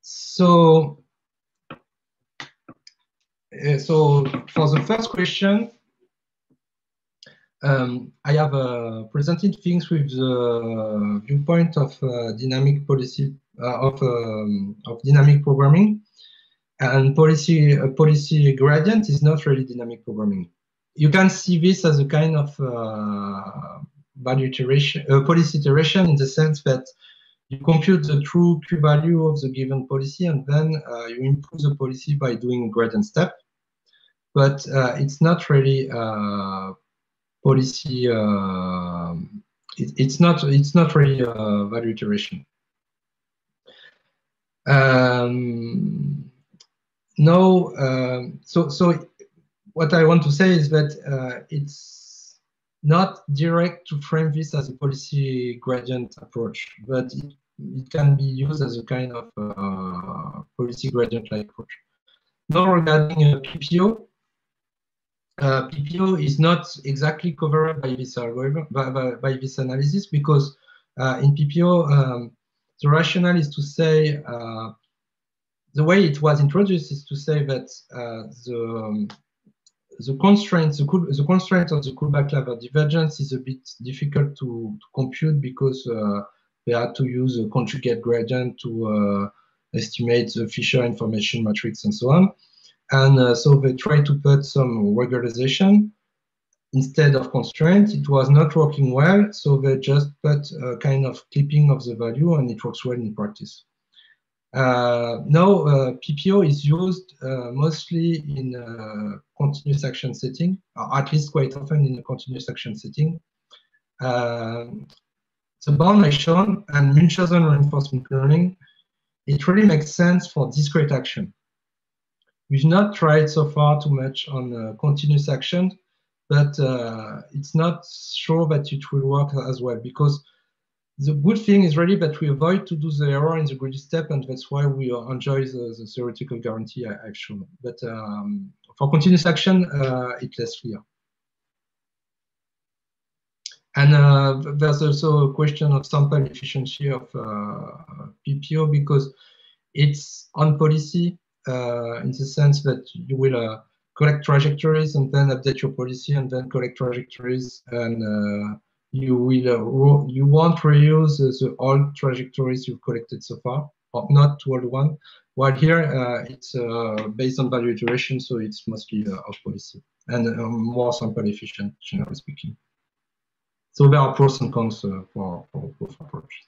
So, uh, so for the first question, um, I have uh, presented things with the viewpoint of uh, dynamic policy uh, of um, of dynamic programming, and policy policy gradient is not really dynamic programming. You can see this as a kind of uh, value iteration, uh, policy iteration, in the sense that you compute the true Q value of the given policy, and then uh, you improve the policy by doing gradient step. But it's not really policy. Uh, it, it's not. It's not really value iteration. Um, no. Um, so so what I want to say is that uh, it's not direct to frame this as a policy gradient approach, but it, it can be used as a kind of uh, policy gradient-like approach. Now regarding PPO, uh, PPO is not exactly covered by this algorithm, by, by, by this analysis, because uh, in PPO, um, the rationale is to say, uh, the way it was introduced is to say that uh, the, um, the constraint, the, the constraint of the Kullback-Leibler divergence is a bit difficult to, to compute because uh, they had to use a conjugate gradient to uh, estimate the Fisher information matrix and so on. And uh, so they tried to put some regularization instead of constraint. It was not working well, so they just put a kind of clipping of the value and it works well in practice. Uh, now, uh, PPO is used uh, mostly in continuous action setting, or at least quite often in a continuous action setting. Um, the bound shown and Munchausen reinforcement learning, it really makes sense for discrete action. We've not tried so far too much on uh, continuous action, but uh, it's not sure that it will work as well because the good thing is really that we avoid to do the error in the greedy step, and that's why we enjoy the, the theoretical guarantee I, have shown. But um, for continuous action, uh, it's less clear. And uh, there's also a question of sample efficiency of uh, PPO because it's on policy uh, in the sense that you will uh, collect trajectories and then update your policy and then collect trajectories and uh, you will you won't reuse the old trajectories you've collected so far or not to old one. While here uh, it's uh, based on value iteration so it's mostly uh, off policy and more sample efficient generally speaking. So there are pros and cons for, for both approaches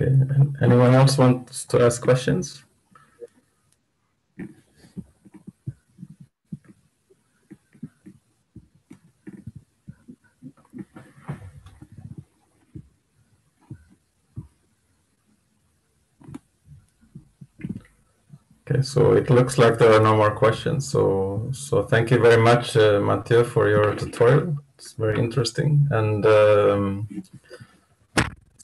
Okay. Anyone else wants to ask questions? Okay, so it looks like there are no more questions. So, so thank you very much, uh, Mathieu, for your tutorial. It's very interesting. And um,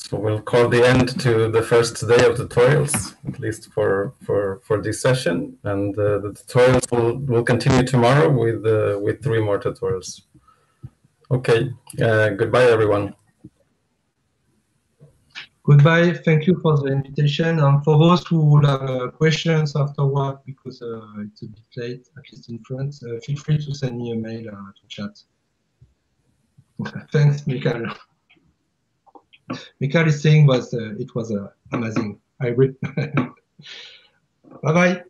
so we'll call the end to the first day of tutorials, at least for for for this session. And uh, the tutorials will, will continue tomorrow with uh, with three more tutorials. Okay, uh, goodbye everyone. Goodbye. Thank you for the invitation. And for those who have uh, questions afterward, because uh, it's a bit late, at least in France, uh, feel free to send me a mail to chat. Thanks, Michael. Mikari's saying was uh, it was uh, amazing. I agree. bye bye.